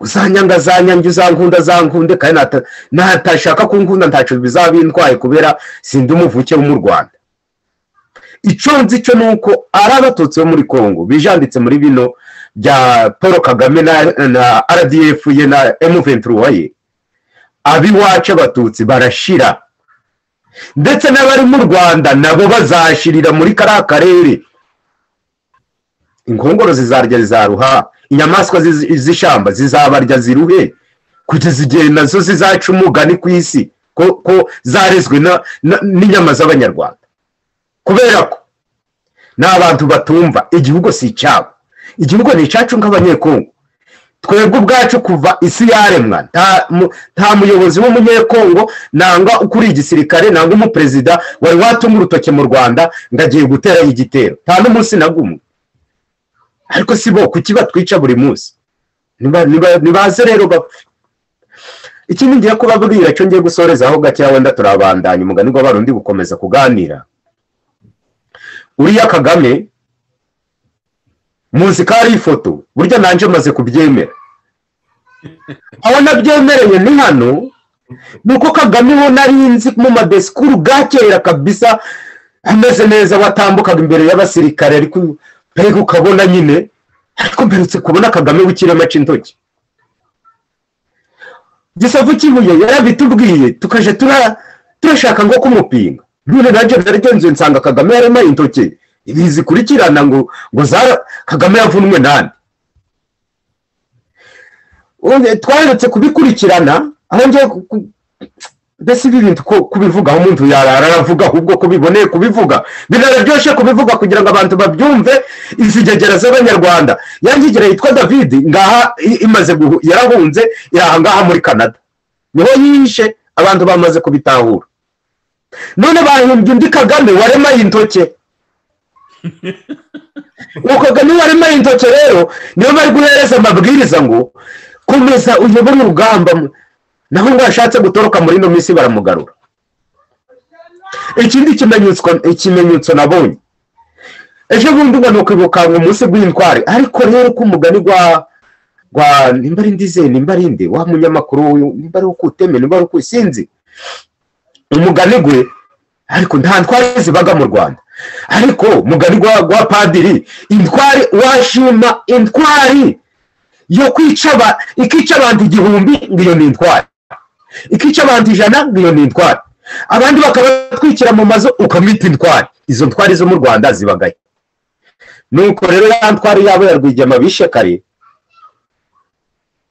uzanyanga zanyange uzankunda zankunde kandi nata- natashaka kunkunda ntacyo bizabintwaye kubera sindi umuvuke wo mu rwanda. Icyo nzi cyo ni uko ari abatutsi bo muri congo bijanditse muri bino bya paul kagame na, rdf ye na m23. Ye ab'iwacu abatutsi barashira. Ndetse n'abari mu rwanda nabo bazashirira muri kariya karere. Inkongoro zizarya zizaruha. Inyamaswa z'ishyamba zizabarya ziruhe? Kugeza igihe na zo zizaca umugani ku isi ko, zarezwe n'inyama z'abanyarwanda. Kubera ko ni abantu batumva igihugu si icyabo. Igihugu ni icyacu nk'abanyekongo. Twebwe ubwacu kuva isi yaremwa nta muyobozi w'umunyekongo nangwa ukuriye igisirikare nangwa umuperezida wari watunga urutoki mu rwanda ngo agiye gutera igitero. Nta n'umunsi na gumwe. Ariko si bo kuki batwica buri munsi? Niba- niba- nibaze rero bapfe ikindi ngiye kubabwira cyo ngiye gusorezaho gakeya wenda turabandanya umugani w'abarundi gukomeza kuganira. Uriya kagame muzi ko ari ifoto burya nanjye maze kubyemera. Aho nabyemereye ni hano ni uko kagame wo nari nzi mu madesikuru bwa kera kabisa ameze neza watambukaga imbere y'abasirikare ariko mbega ukabona nyine? Ariko mperutse kubona kagame w'ikirema cy'intoki gisavu kibuye yarabitubwiye tukaje tura- turashaka ngo kumupinga. None nanjye naragenzuye nsanga kagame yarema intoki. Ibi zikurikirana ngo ngo kagame yavunwe Ubu twaretse kubikurikirana aho ngiye mbese ibi bintu kubivugaho umuntu yarara aravuga ahubwo ko biboneye kubivuga. Biraryoshye kubivuga kugira ngo abantu babyumve izi ngegera z'abanyarwanda. Yangigera yitwa david ngaha imaze yarahunze iri aha ngaha muri canada. Niho yishe abantu bamaze kubitahura. None bahimbye undi kagame waremaye intoke. Uwo kagame waremaye intoke rero niyo bari guhereza amabwiriza ngo komeza uyobore urugamba naho ngo yashatse gutoroka muri ino minsi baramugarura. Ikindi kimenyetso ikimenyetso nabonye. Ejo bundi ngo ni ukwibuka ngo umunsi w'intwari ariko rero ko umugani gwa gwa nimba ari ndize nimba ari nde? Wa munyamakuru nimba ari ukuteme nimba ari ukusinzi umugani gwe ariko nta ntwari zibaga mu rwanda. Ariko umugani gwa gwa padiri intwari washima intwari yo kwica ikica abantu igihumbi ngo iyo ni intwari. Ikica abantu ijana iyo ni intwari. Abandi bakabatwikira mu mazu ukamwita intwari. Izo ntwari zo mu rwanda zibagaye. Nuko rero ya ntwari yabo ya rwigema bishe kare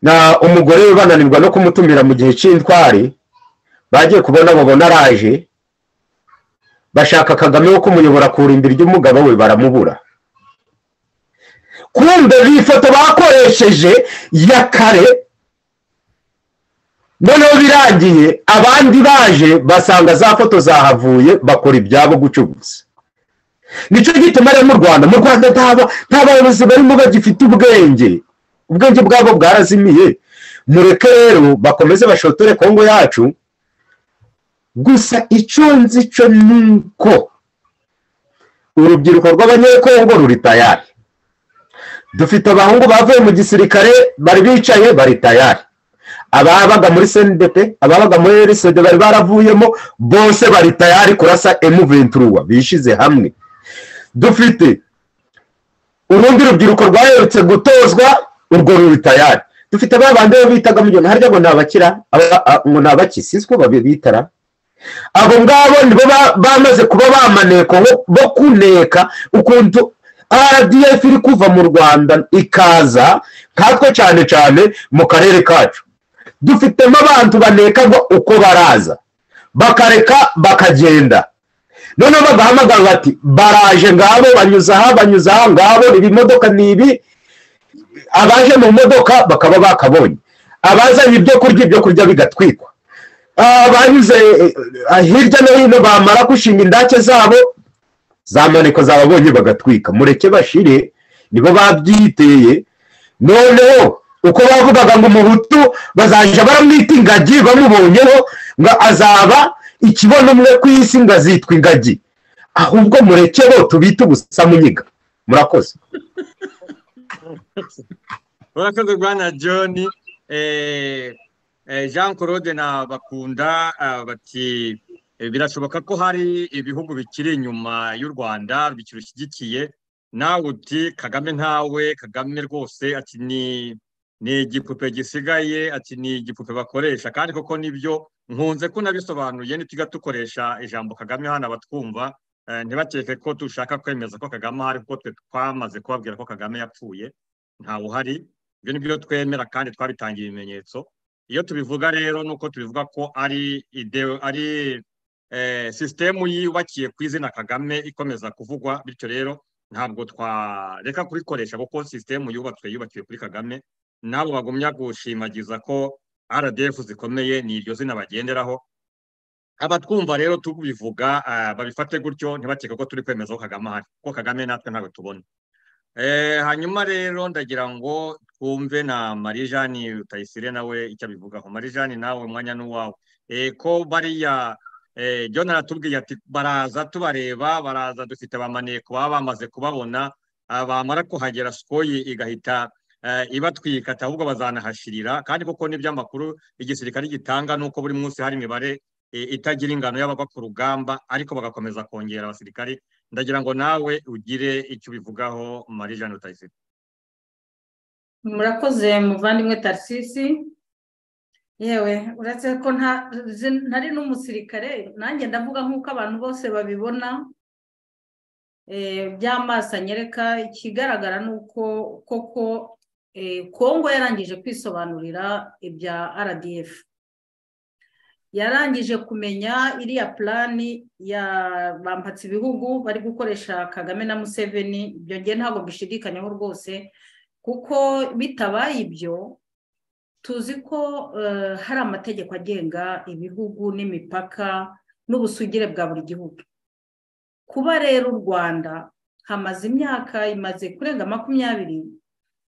na umugore we bananirwa no kumutumira mu gihe cy'intwari bagiye kubona babona araje bashaka kagame wo kumuyobora ku irimbi ry'umugabo we baramubura. Kumbe foto bakoresheje ya kare noneho birangiye abandi baje basanga za foto zahavuye bakora ibyabo gucugusa ni cyo gituma rero mu rwanda mu rwanda nta bayobozi barimo bagifite ubwenge. Ubwenge bwabo bwarazimiye. Mureke rero bakomeze bashotore kongo yacu. Gusa icyo nzi cyo ni uko urubyiruko rw'abanyekongo ruri tayari. Dufite abahungu bavuye mu gisirikare bari bicaye bari tayari. Ababaga muri cndp ababaga muri rsd bari baravuyemo bose bari tayari kurasa emu venturuwa bishize hamwe. Dufite urundi rubyiruko rwaherutse gutozwa urwo ruri tayari. Dufite ba bandi bo bitaga mu gihe harya ngo ni abakira ngo ni abaki? Sinzi ko babitara abo ngabo nibo ba- bamaze kuba bamaneko bo kuneka ukuntu rdf iri kuva mu rwanda ikaza nkatwe cyane cyane mu karere kacu. Dufitemo abantu banekagwa uko baraza. Bakareka bakagenda. Noneho bagahamagara bati baraje ngabo banyuze aha banyuze aha ngabo ibimodoka ni ibi? Abaje mu modoka bakaba bakabonye. Abazanye ibyo kurya ibyo kurya bigatwikwa. Abanyuze eh, hirya no hino bamara gushinga indake zabo za maneko zababonye bagatwika. Mureke bashire nibo babyiteye. Noneho uko bavugaga ngo umuhutu bazajya baramwita ingagi bamubonyeho ngo azaba ikibono umwe ku isi ngo azitwa ingagi. Ahubwo mureke bo tubite ubusa munyiga. Murakoze. Urakoze bwana john. Eh, eh, jean claude na bakunda ah, bati eh, birashoboka ko hari ibihugu bikiri inyuma y'u rwanda bikirushyigikiye nawe uti kagame ntawe kagame rwose ati ni ni igipupe gisigaye ati ni igipupe bakoresha. Kandi koko ni byo nkunze ko nabisobanuye nitujya dukoresha ijambo kagame hano abatwumva eh, ntibakeke ko dushaka kwemeza ko kagame ahari kuko twe twamaze kubabwira ko kagame yapfuye. Ntawe uhari ibyo ni byo twemera kandi twabitangiye ibimenyetso. Iyo tubivuga rero ni uko tubivuga ko ari ari eh, sisitemu yubakiye ku izina kagame ikomeza kuvugwa. Bityo rero ntabwo twareka kurikoresha kuko sisitemu yubatswe yubakiwe kuri kagame. Nabo bagumya gushimagiza ko rdf zikomeye ni iryo zina bagenderaho. Abatwumva rero tubivuga ah, babifate gutyo ntibakeke ko turi kwemeza ko kagame ahari. Kuko kagame natwe ntabwo tubona. Eh, hanyuma rero ndagira ngo twumve na marijani rutayisire nawe icyo abivugaho. Marijani nawe umwanya n'uwawe. Eh, ko bariya eh, john aratubwiye ati baraza tubareba baraza dufite abamaneko baba bamaze kubabona ah, bamara kuhagera sikoyi igahita eh, ibatwika ati ahubwo bazanahashirira. Kandi koko n'iby'amakuru igisirikare gitanga nuko buri munsi hari imibare itagira ingano y'abava ku rugamba ariko bagakomeza kongera abasirikari ndagira ngo nawe ugire icyo ubivugaho marie jeanne rutayisire murakoze muvandimwe tarisisi yewe uretse ko ntari n'umusirikare nanjye ndavuga nk'uko abantu bose babibona. Eh, by'amaso anyereka ikigaragara ni uko koko kongo yarangije kwisobanurira ibya rdf yarangije kumenya iriya purani ya bampatse ibihugu bari gukoresha kagame na museveni. Ibyo ngiye ntabwo mbishidikanyaho rwose kuko bitabaye ibyo tuzi ko hari amategeko agenga ibihugu n'imipaka n'ubusugire bwa buri gihugu. Kuba rero u rwanda hamaze imyaka imaze kurenga makumyabiri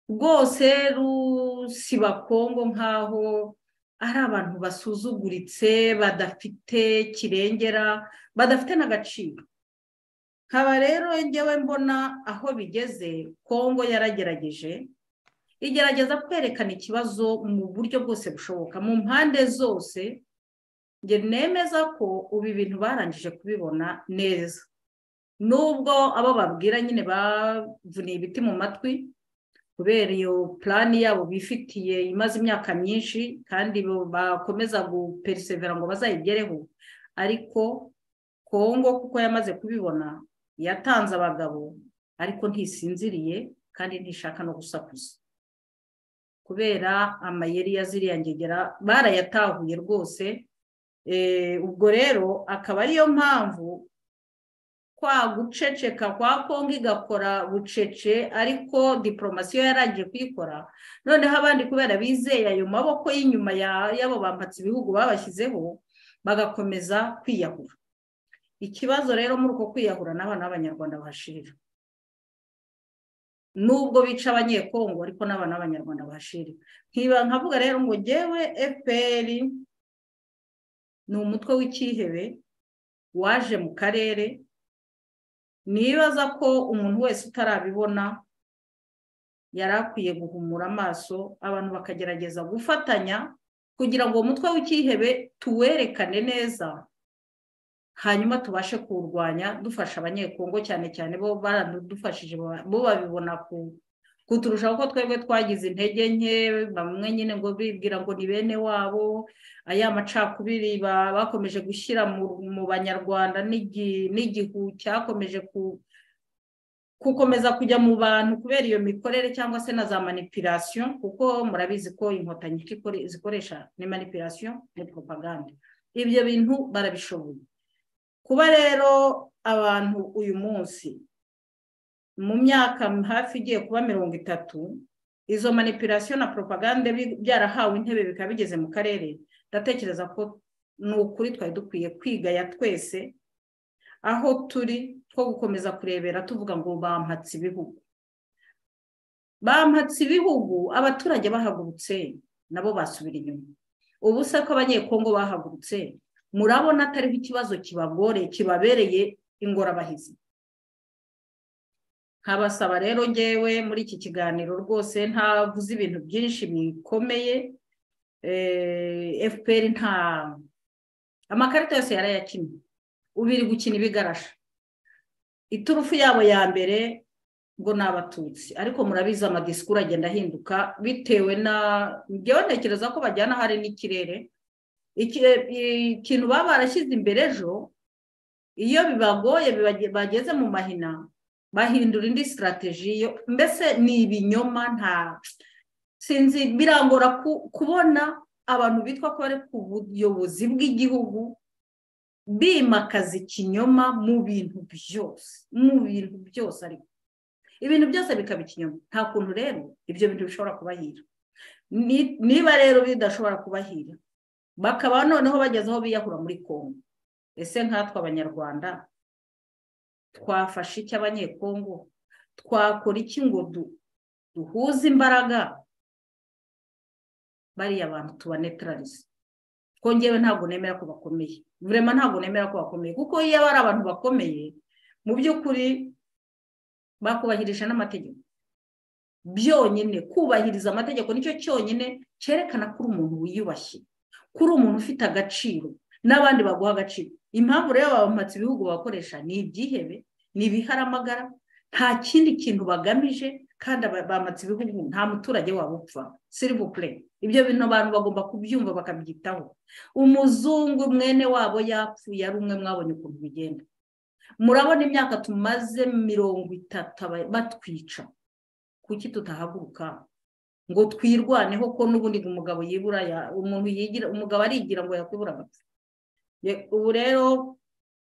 rwose rusiba kongo nk'aho ari abantu basuzuguritse badafite kirengera badafite n'agaciro. Nkaba rero ngewe mbona aho bigeze kongo yaragerageje igerageza kwerekana ikibazo mu buryo bwose bushoboka. Mu mpande zose njye nemeza ko ubu ibintu barangije kubibona neza. Nubwo abo babwira nyine bavuniye ibiti mu matwi kubera iyo purani yabo bifitiye imaze imyaka myinshi kandi bakomeza guperisevera ngo bazayigereho ariko kongo kuko yamaze kubibona yatanze abagabo ariko ntisinziriye kandi ntishaka no gusakuza kubera amayeri ya ziriya ngegera barayatahuye rwose. Ubwo rero akaba ariyo mpamvu kwa guceceka kwa kongo igakora bucece ariko diporomasiyo yarangije kuyikora. Noneho abandi kubera bizeye ayo maboko y'inyuma y'abo bambatse ibihugu babashyizeho bagakomeza kwiyahura. Ikibazo rero muri uko kwiyahura n'abana b'abanyarwanda bahashirira. Nubwo bica abanyekongo ariko n'abana b'abanyarwanda bahashirira. Nkiba nkavuga rero ngo ngewe fpr ni umutwe w'icyihebe waje mu karere nibaza ko umuntu wese utarabibona yari akwiye guhumura amaso abantu bakagerageza gufatanya kugira ngo uwo mutwe w'icyihebe tuwerekane neza hanyuma tubashe kuwurwanya dufasha abanyekongo cyane cyane bo baradufashije bo babibona kuturusha kuko twebwe twagize intege nke bamwe nyine ngo bibwira ngo ni bene wabo aya macakubiri bakomeje gushyira mu banyarwanda n'igihu cyakomeje gukomeza kujya mu bantu kubera iyo mikorere cyangwa se na za manipirasiyo kuko murabizi ko inkotanyi zikoresha ni manipirasiyo ni propaganda ibyo bintu barabishoboye. Kuba rero abantu uyu munsi mu myaka hafi igiye kuba mirongo itatu izo manipirasiyo na propaganda byarahawe intebe bikaba bigeze mu karere. Ndatekereza ko ni ukuri twari dukwiye kwigaya twese aho turi two gukomeza kurebera tuvuga ngo bampatse ibihugu. Bampatse ibihugu abaturage bahagurutse nabo basubira inyuma. Ubu se ko abanyekongo bahagurutse murabona atariho ikibazo kibagore kibabereye ingorabahizi nkabasaba rero ngewe muri iki kiganiro rwose ntavuze ibintu byinshi bikomeye fpr nta amakarita yose yarayakinnye ubu iri gukina ibigarasha. Iturufu yabo ya mbere ngo ni abatutsi ariko murabizi amadisikuru agenda ahinduka bitewe na ngewe ntekereza ko bajyana hari n'ikirere. Ikintu baba barashyize imbere ejo iyo bibagoye bageze mu mahina bahindura indi sitarateji mbese ni ibinyoma nta sinzi birangora kubona abantu bitwa ko bari ku buyobozi bw'igihugu bimakaza ikinyoma mu bintu byose mu bintu byose ariko. Ibintu byose bikaba ikinyoma. Nta kuntu rero ibyo bintu bishobora kubahira. Niba rero bidashobora kubahira bakaba noneho bageze aho biyahura muri kongo ese nkatwe abanyarwanda? Twafashe iki abanyekongo twakora iki ngo duhuze imbaraga? Bariya bantu tubanetararize twongewe ntabwo nemera ko bakomeye. Burema ntabwo nemera ko bakomeye. Kuko iyo ari abantu bakomeye mu by'ukuri bakubahirije n'amategeko. Byonyine kubahiriza amategeko ni cyo cyonyine cyerekana ko uri umuntu wiyubashye ko uri umuntu ufite agaciro n'abandi baguha agaciro. Impamvu rero babamatse ibihugu bakoresha ni ibyihebe ni ibiharamagara nta kindi kintu bagamije kandi bamatse ibihugu nta muturage waba upfa. Ibyo bintu abantu bagomba kubyumva bakabyitaho. Umuzungu mwene wabo yapfuye ari umwe mwabonye ukuntu bigenda. Murabona imyaka tumaze mirongo itatu batwica. Kuki tutahaguruka? Ngo twirwaneho ko n'ubundi umugabo yibura umuntu yigira umugabo arigira ngo yakwibura agapfa Ye- ubu rero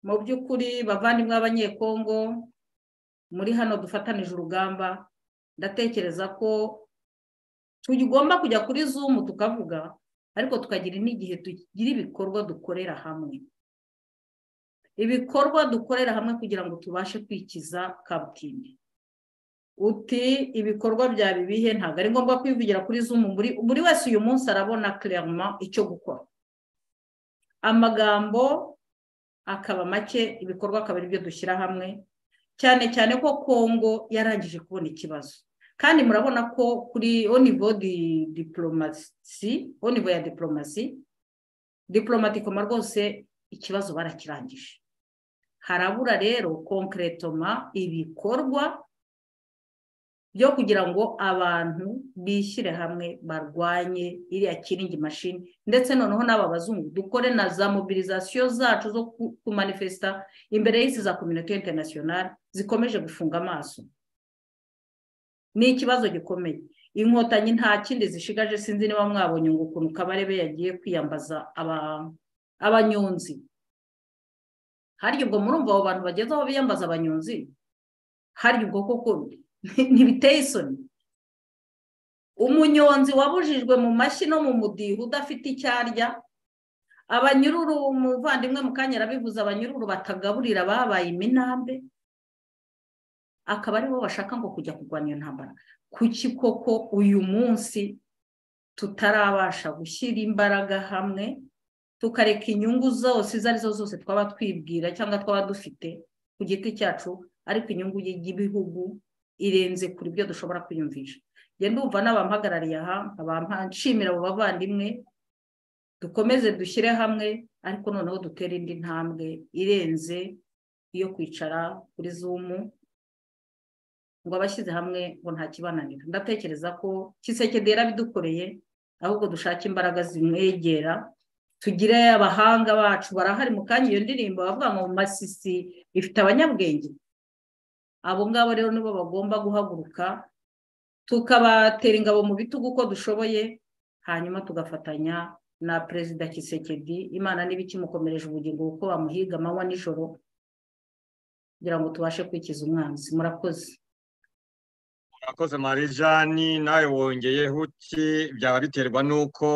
mu by'ukuri bavandimwe b'abanyekongo muri hano dufatanije urugamba ndatekereza ko tugomba kujya kuri zumu tukavuga ariko tukagira n'igihe tugira ibikorwa dukorera hamwe. Ibikorwa dukorera hamwe kugira ngo tubashe kwikiza kabutindi. Uti ibikorwa byaba ibihe ntabwo ari ngombwa kwivugira kuri zumu buri wese uyu munsi arabona clairement icyo gukora. Amagambo akaba make ibikorwa akaba ari byo dushyira hamwe. Cyane cyane ko kongo yarangije kubona ikibazo. Kandi murabona ko kuri niveau di diplomasi au niveau ya diplomasi diplomatikoma rwose ikibazo barakirangije. Harabura rero konkretoma ibikorwa byo kugira ngo abantu bishyire hamwe barwanye iriya kiringi mashini ndetse noneho n'aba bazungu dukore na za mobilizasiyo zacu zo ku- kumanifesita imbere y'isi za kominote interinasiyonari zikomeje gufunga amaso. Ni ikibazo gikomeye. Inkotanyi nta kindi zishigaje sinzi niba mwabonye ngo ukuntu kabarebe yagiye kwiyambaza aba- abanyonzi. Harya ubwo murumva abo bantu bageze aho biyambaza abanyonzi? Harya ubwo koko ntibiteye isoni. Umunyonzi wabujijwe mu mashyi no mu mudiho udafite icyo arya abanyururu umuvandimwe mu kanya arabivuze abanyururu batagaburira babaye iminambe akaba ari bo bashaka ngo kujya kurwanya iyo ntambara. Kuki koko uyu munsi tutarabasha gushyira imbaraga hamwe tukareka inyungu zose izo ari zo zose twaba twibwira cyangwa twaba dufite ku giti cyacu ariko inyungu y'igihugu irenze kuri byo dushobora kwiyumvisha. Njye ndumva n'abampagarariye aha nkaba nshimira abo bavandimwe dukomeze dushyire hamwe ariko noneho dutere indi ntambwe irenze iyo kwicara kuri zumu ngo abashyize hamwe ngo nta kibananira. Ndatekereza ko kisekedi yarabidukoreye ahubwo dushake imbaraga zimwegera tugire abahanga bacu barahari mu kanya iyo ndirimbo bavuga ngo masisi ifite abanyabwenge. Abo ngabo rero nibo bagomba guhaguruka tukabatera ingabo mu bitugu uko dushoboye hanyuma tugafatanya na perezida kisekedi imana niba ikimukomereje ubugingo kuko bamuhiga amanywa nijoro kugira ngo tubashe kwikiza umwanzi. Murakoze. Murakoze marijani nawe wongeyeho uti byaba biterwa n'uko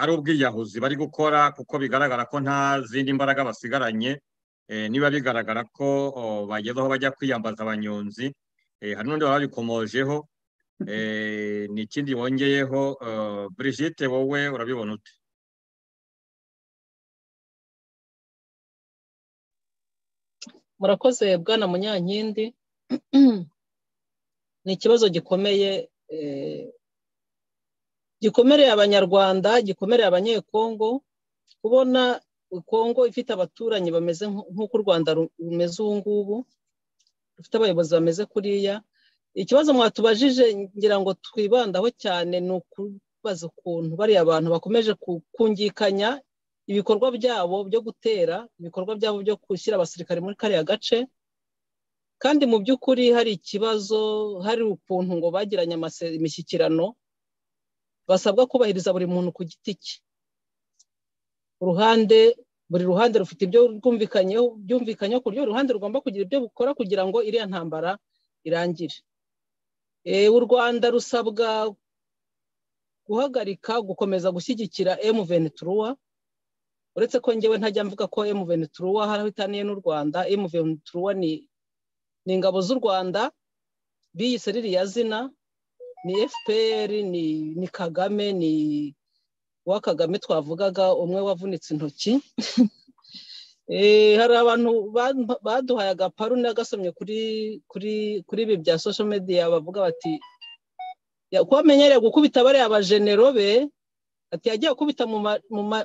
ari ubwiyahuzi bari gukora kuko bigaragara ko nta zindi mbaraga basigaranye. Niba bigaragara ko bageze aho bajya kwiyambaza abanyonzi hari n'undi wabikomojeho ni ikindi wongeyeho Brigitte wowe urabibona ute? Murakoze bwana munyankindi ni ikibazo gikomeye gikomereye abanyarwanda gikomereye abanyekongo kubona kongo ifite abaturanyi bameze nk'uko u rwanda rumeze ubu ngubu rufite abayobozi bameze kuriya. Ikibazo mwatubajije ngira ngo twibandaho cyane ni ukubaza ukuntu bariya abantu bakomeje kungikanya ibikorwa byabo byo gutera ibikorwa byabo byo gushyira abasirikare muri kariya gace. Kandi mu by'ukuri hari ikibazo hari ukuntu ngo bagiranye imishyikirano basabwa kubahiriza buri muntu ku giti cye. Uruhande buri ruhande rufite ibyo rwumvikanyeho byumvikanyeho ku buryo uruhande rugomba kugira ibyo bukora kugira ngo iriya ntambara irangire. U rwanda rusabwa guhagarika gukomeza gushyigikira emuvenituruwa uretse ko ngewe ntajya mvuga ko emuvenituruwa hariho itaniye n'u rwanda. Emuvenituruwa ni ingabo z'u rwanda. Biyise ririya zina. Ni fpr ni kagame ni wa kagame twavugaga umwe wavunitse intoki. Hari abantu baduhaye agaparu n'agasomye kuri kuri kuri ibi bya social media bavuga bati kuba amenyereye gukubita bariya abajenero be ati yagiye gukubita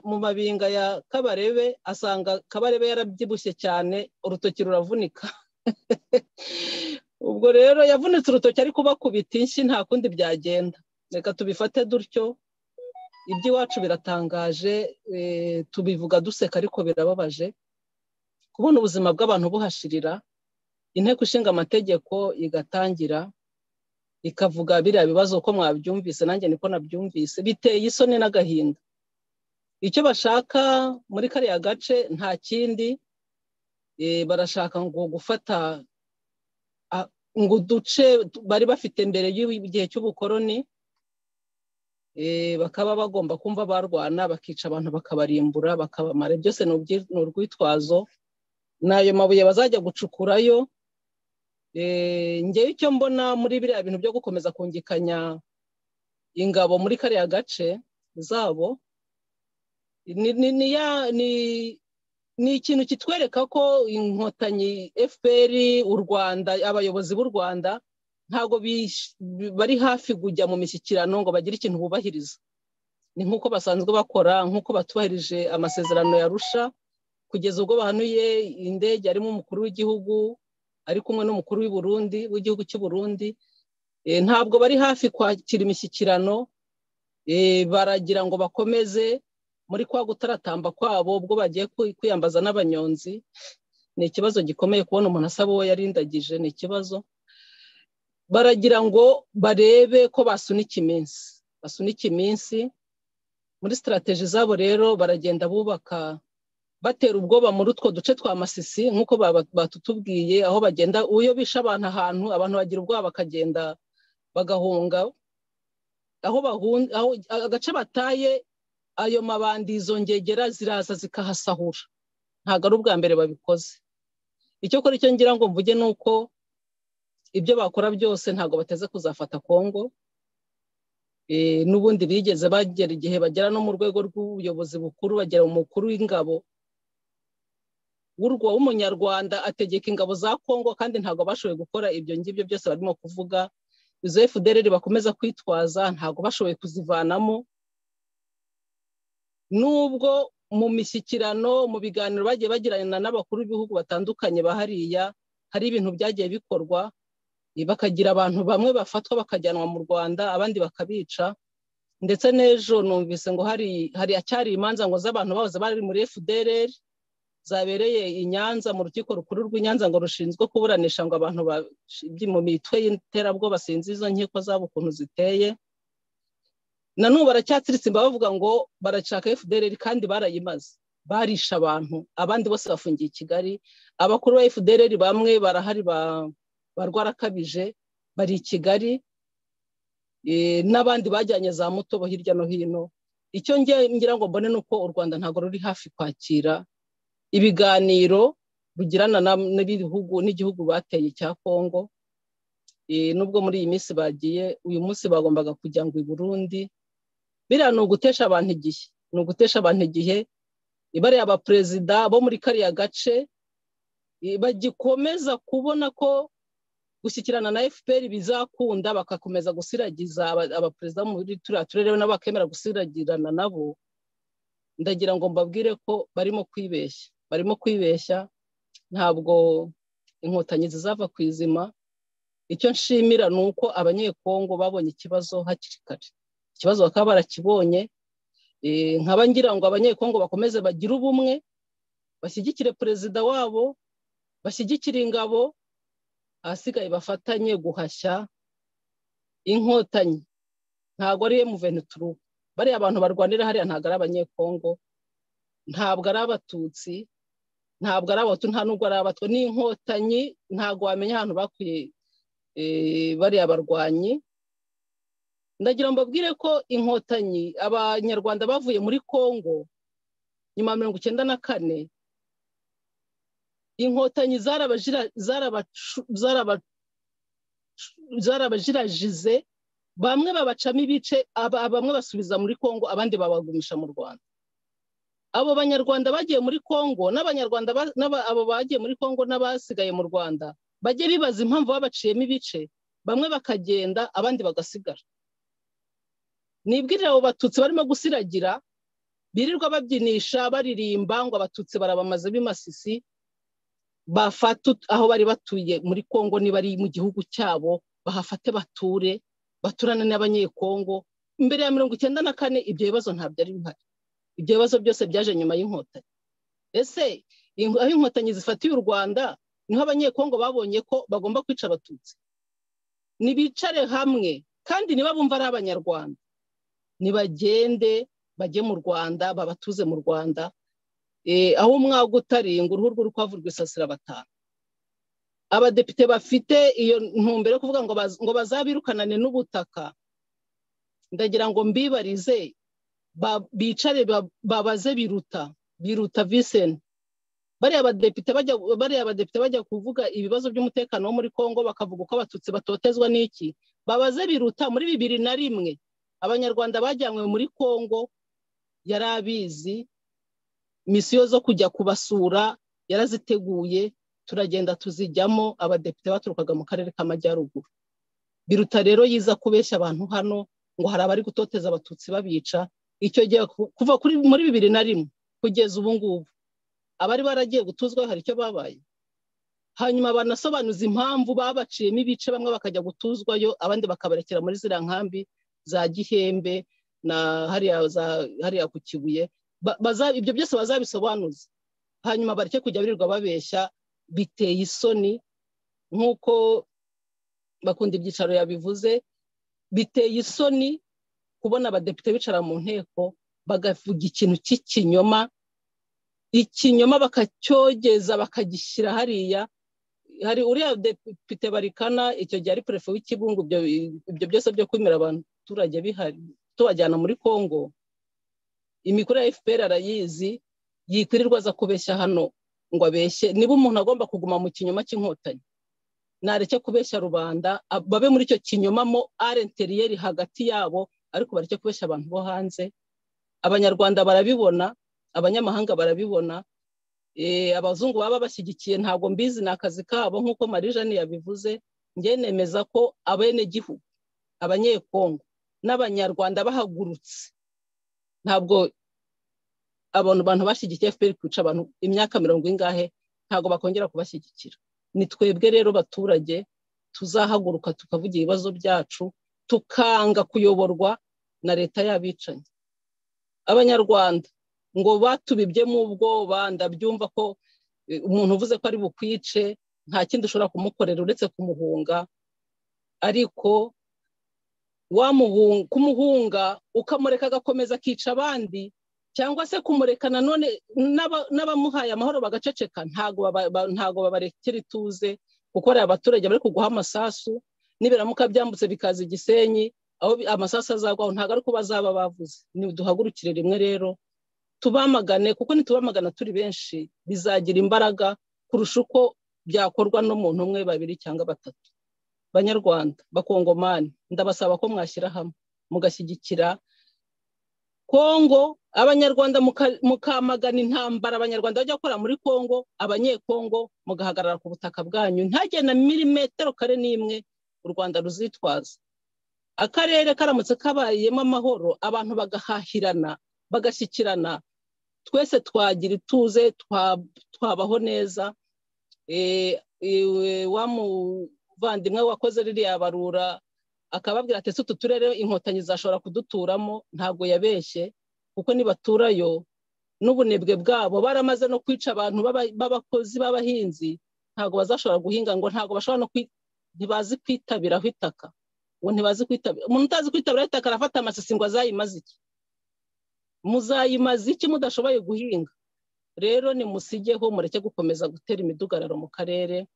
mu mabinga ya kabarebe asanga kabarebe yarabyibushye cyane urutoki ruravunika. Ubwo rero yavunitse urutoki ariko bakubita inshyi nta kundi byagenda. Reka tubifate dutyo. Iby'iwacu biratangaje tubivuga duseka ariko birababaje. Kubona ubuzima bw'abantu buhashirira inteko ishinga amategeko igatangira ikavuga biriya bibazo uko mwabyumvise nanjye niko nabyumvise biteye isoni n'agahinda. Icyo bashaka muri kariya gace nta kindi barashaka ngo gufata ngo uduce bari bafite mbere y'igihe cy'ubukoroni bakaba bagomba kumva barwana bakica abantu bakabarimbura bakabamara. Byose ni urwitwazo ni ayo mabuye bazajya gucukurayo. Ngewe icyo mbona muri biriya bintu byo gukomeza kungikanya ingabo muri kariya gace zabo ni ikintu kitwereka ko inkotanyi fpr u rwanda abayobozi b'u rwanda ntabwo bari hafi kujya mu mishyikirano ngo bagire ikintu bubahiriza. Ni nk'uko basanzwe bakora nk'uko batubahirije amasezerano yarusha kugeza ubwo bahanuye indege harimo umukuru w'igihugu ari kumwe n'umukuru w'i Burundi w'igihugu cy'u Burundi. Ntabwo bari hafi kwakira imishyikirano baragira ngo bakomeze muri kwa gutaratamba kwabo ubwo bagiye kwiyambaza n'abanyonzi. Ni ikibazo gikomeye kubona umuntu asaba uwo yarindagije ni ikibazo. Baragira ngo barebe ko basunika iminsi basunika iminsi muri sitarategi zabo rero baragenda bubaka batera ubwoba muri utwo duce twa masisi nk'uko batutubwiye aho bagenda iyo bishe abantu ahantu abantu bagira ubwoba bakagenda bagahunga. Aho agace bataye ayo mabandi izo ngegera ziraza zikahasahura. Ntabwo ari ubwa mbere babikoze. Icyo kora icyo ngira ngo mvuge ni uko ibyo bakora byose ntabwo bateze kuzafata kongo n'ubundi bigeze bagera igihe bagera no mu rwego rw'ubuyobozi bukuru bagera mu mukuru w'ingabo. W'umunyarwanda ategeka ingabo za kongo kandi ntabwo bashoboye gukora ibyo ngibyo byose barimo kuvuga. Izo fdr bakomeza kwitwaza ntabwo bashoboye kuzivanamo. Nubwo mu mishyikirano mu biganiro bagiye bagirana n'abakuru b'ibihugu batandukanye bahariya hari ibintu byagiye bikorwa. Bakagira abantu bamwe bafatwa bakajyanwa mu rwanda abandi bakabica. Ndetse n'ejo numvise ngo hari hari acyari imanza ngo z'abantu bahoze bari muri fdr zabereye i nyanza mu rukiko rukuru rw'i nyanza ngo rushinzwe kuburanisha ngo abantu mu mitwe y'iterabwoba sinzi izo nkiko zabo ukuntu ziteye. Na n'ubu baracyatsiritsimba bavuga ngo barashaka fdr kandi barayimaze. Barisha abantu abandi bose bafungiye i kigali. Abakuru ba fdr bamwe barahari barwarakabije bari i kigali n'abandi bajyanye za mutobo hirya no hino. Icyo ngira ngo mbone ni uko u rwanda ntabwo ruri hafi kwakira ibiganiro rugirana n'igihugu bateye cya kongo nubwo muri iyi minsi bagiye uyu munsi bagombaga kujya ngo i burundi. Biriya ni ugutesha abantu igihe ni ugutesha abantu igihe. Bariya abaperezida bo muri kariya gace bagikomeza kubona ko gushyikirana na fpr bizakunda bagakomeza gusiragiza abaperezida muri turiya turere nabo bakemera gusiragirana nabo. Ndagira ngo mbabwire ko barimo kwibeshya. Barimo kwibeshya ntabwo inkotanyi zizava ku izima. Icyo nshimira ni uko abanyekongo babonye ikibazo hakiri kare. Ikibazo bakaba barakibonye nkaba ngira ngo abanyekongo bakomeze bagire ubumwe bashyigikire perezida wabo bashyigikire ingabo ahasigaye bafatanye guhashya inkotanyi. Ntabwo ari emuventuru bariya abantu barwanira hariya ntabwo ari abanyekongo. Ntabwo ari abatutsi. Ntabwo ari abatu nta nubwo ari abatwa n'inkotanyi ntabwo wamenya ahantu bakuye bariya barwanyi. Ndagira ngo mbabwire ko inkotanyi abanyarwanda bavuye muri congo nyuma ya mirongo icyenda na kane inkotanyi zarabajirajize bamwe babacamo ibice bamwe basubiza muri congo abandi babagumisha mu rwanda. Abo banyarwanda bagiye muri congo n'abanyarwanda abo bagiye muri congo n'abasigaye mu rwanda bajye bibaza impamvu babaciyemo ibice bamwe bakagenda abandi bagasigara. Nibwirira abo batutsi barimo gusiragira birirwa babyinisha baririmba ngo abatutsi barabamaze b'imasisi bafata aho bari batuye muri congo niba ari mu gihugu cyabo bahafate bature baturane n'abanyekongo. Mbere ya mirongo icyenda na kane ibyo bibazo ntabyo ari bihari ibyo bibazo byose byaje nyuma y'inkotanyi. Ese aho inkotanyi zifatiye u rwanda ni ho abanyekongo babonye ko bagomba kwica abatutsi? Nibicare hamwe kandi niba bumva ari abanyarwanda. Nibagende bajye mu rwanda babatuze mu rwanda aho umwaga utari ngo uruhu rw'urukwavu rwisasira batanu. Abadepite bafite iyo ntumbero yo kuvuga ngo bazabirukanane n'ubutaka. Ndagira ngo mbibarize bicare babaze biruta biruta viseni bariya badepite bajya bariya badepite bajya kuvuga ibibazo by'umutekano wo muri congo bakavuga uko abatutsi batotezwa n'iki? Babaze biruta muri bibiri na rimwe. Abanyarwanda bajyanywe muri congo yari abizi. Misiyo zo kujya kubasura yaraziteguye turagenda tuzijyamo abadepite baturukaga mu karere k'amajyaruguru biruta rero yiza kubeshya abantu hano ngo hari abari gutoteza abatutsi babica icyo gihe kuva muri bibiri na rimwe kugeza ubu ngubu. Abari baragiye gutuzwa hari icyo babaye. Hanyuma banasobanuza impamvu babaciyemo ibice bamwe bakajya gutuzwayo abandi bakabarekera muri ziriya nkambi za gihembe na hariya ku kibuye. Ibyo byose bazabisobanuza hanyuma bareke kujya birirwa babeshya biteye isoni nk'uko bakunda ibyicaro yabivuze biteye isoni kubona abadepite bicara mu nteko bagavuga ikintu cy'ikinyoma ikinyoma bakacyogeza bakagishyira hariya. Hari uriya depite barikana icyo gihe ari perefe w'ikibungu ibyo byose byo kwimira abaturage bihari tubajyana muri congo. Imikorere ya fpr arayizi yikwirirwa aza kubeshya hano ngo abeshye. Niba umuntu agomba kuguma mu kinyoma cy'inkotanyi nareke kubeshya rubanda babe muri icyo kinyoma mo arenteriyeri hagati yabo ariko bareke kubeshya abantu bo hanze. Abanyarwanda barabibona abanyamahanga barabibona abazungu baba bashyigikiye ntabwo mbizi ni akazi kabo nk'uko marijani yabivuze njye nemeza ko abenegihugu abanyekongo n'abanyarwanda bahagurutse. Ntabwo abantu bantu bashyigikiye fpr kwica abantu imyaka mirongo ingahe ntabwo bakongera kubashyigikira. Ni twebwe rero baturage tuzahaguruka tukavuga ibibazo byacu tukanga kuyoborwa na leta y'abicanyi abanyarwanda ngo batubibyemo ubwoba ndabyumva ko umuntu uvuze ko ari bukwice nta kindi ushobora kumukorera uretse kumuhunga ariko kumuhunga ukamureka agakomeza akica abandi cyangwa se kumureka nanone n'abamuhaye amahoro bagaceceka ntago babarekera ituze kuko hari abaturage bari kuguha amasasu nibiramuka byambutse bikaza igisenyi aho amasasu azagwaho ntabwo ari ko bazaba bavuze. Duhagurukire rimwe rero tubamagane kuko nitubamagana turi benshi bizagira imbaraga kurusha uko byakorwa n'umuntu umwe babiri cyangwa batatu. Banyarwanda bakongomani ndabasaba ko mwashyira hamwe mugashyigikira kongo abanyarwanda mukamagana intambara abanyarwanda bajya gukora muri kongo abanyekongo mugahagarara ku butaka bwanyu. Ntagende na milimetero kare n'imwe u rwanda ruzitwaza. Akarere karamutse kabayemo amahoro abantu bagahahirana bagashyikirana. Twese twagira ituze twabaho neza. Wa muvandimwe wakoze ririya barura akababwira ati utu turere inkotanyi zashobora kuduturamo ntabwo yabeshye kuko nibaturayo n'ubunebwe bwabo baramaze no kwica abantu b'abakozi b'abahinzi ntabwo bazashobora guhinga ngo ntabwo bashobora no ntibazi kwitabiraho itaka. Ngo ntibazi kwitabira umuntu utazi kwitabiraho itaka arafata amasisi ngo azayimaze iki? Muzayimaze iki mudashoboye guhinga? Rero nimusigeho mureke gukomeza gutera imidugararo mu karere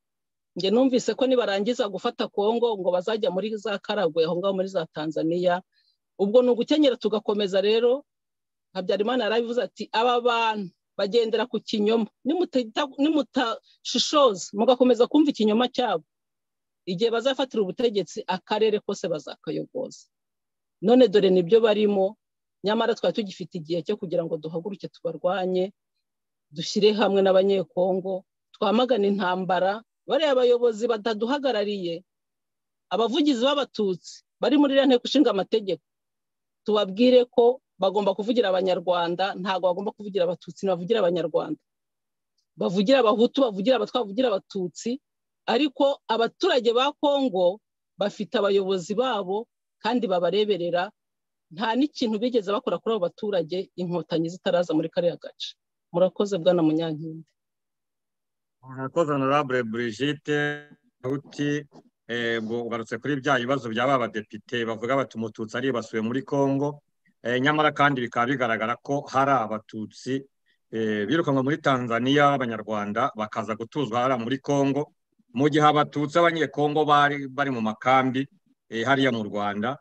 njye numvise ko nibarangiza gufata kongo ngo bazajya muri za karagwe aho ngaho muri za tanzania. Ubwo ni ugukenyera tugakomeza rero habyarimana yarabivuze ati aba bantu bagendera ku kinyoma. Nimutashishoza mugakomeza kumva ikinyoma cyabo. Igihe bazafatira ubutegetsi akarere kose bazakayogoza. None dore ni byo barimo nyamara twari tugifite igihe cyo kugira ngo duhaguruke tubarwanye dushyire hamwe n'abanyekongo twamagane intambara bariya abayobozi bataduhagarariye abavugizi b'abatutsi bari muri iriya nteko ishinga amategeko. Tubabwire ko bagomba kuvugira abanyarwanda ntabwo bagomba kuvugira abatutsi bavugira abanyarwanda. Bavugira abahutu bavugira abatwa bavugira abatutsi ariko abaturage ba kongo bafite abayobozi babo kandi babareberera nta n'ikintu bigeze bakora kuri abo baturage inkotanyi zitaraza muri kariya gace. Murakoze bwana munyankindi murakoze honorable brigitte uti ugarutse kuri bya bibazo bya ba badepite bavuga bati umututsi aribasuye muri congo Eh, nyamara kandi bikaba bigaragara ko hari abatutsi eh, birukanwe muri tanzania b'abanyarwanda bakaza gutuzwa hariya muri congo mu gihe abatutsi b'abanyekongo bari bari mu makambi eh, hariya mu rwanda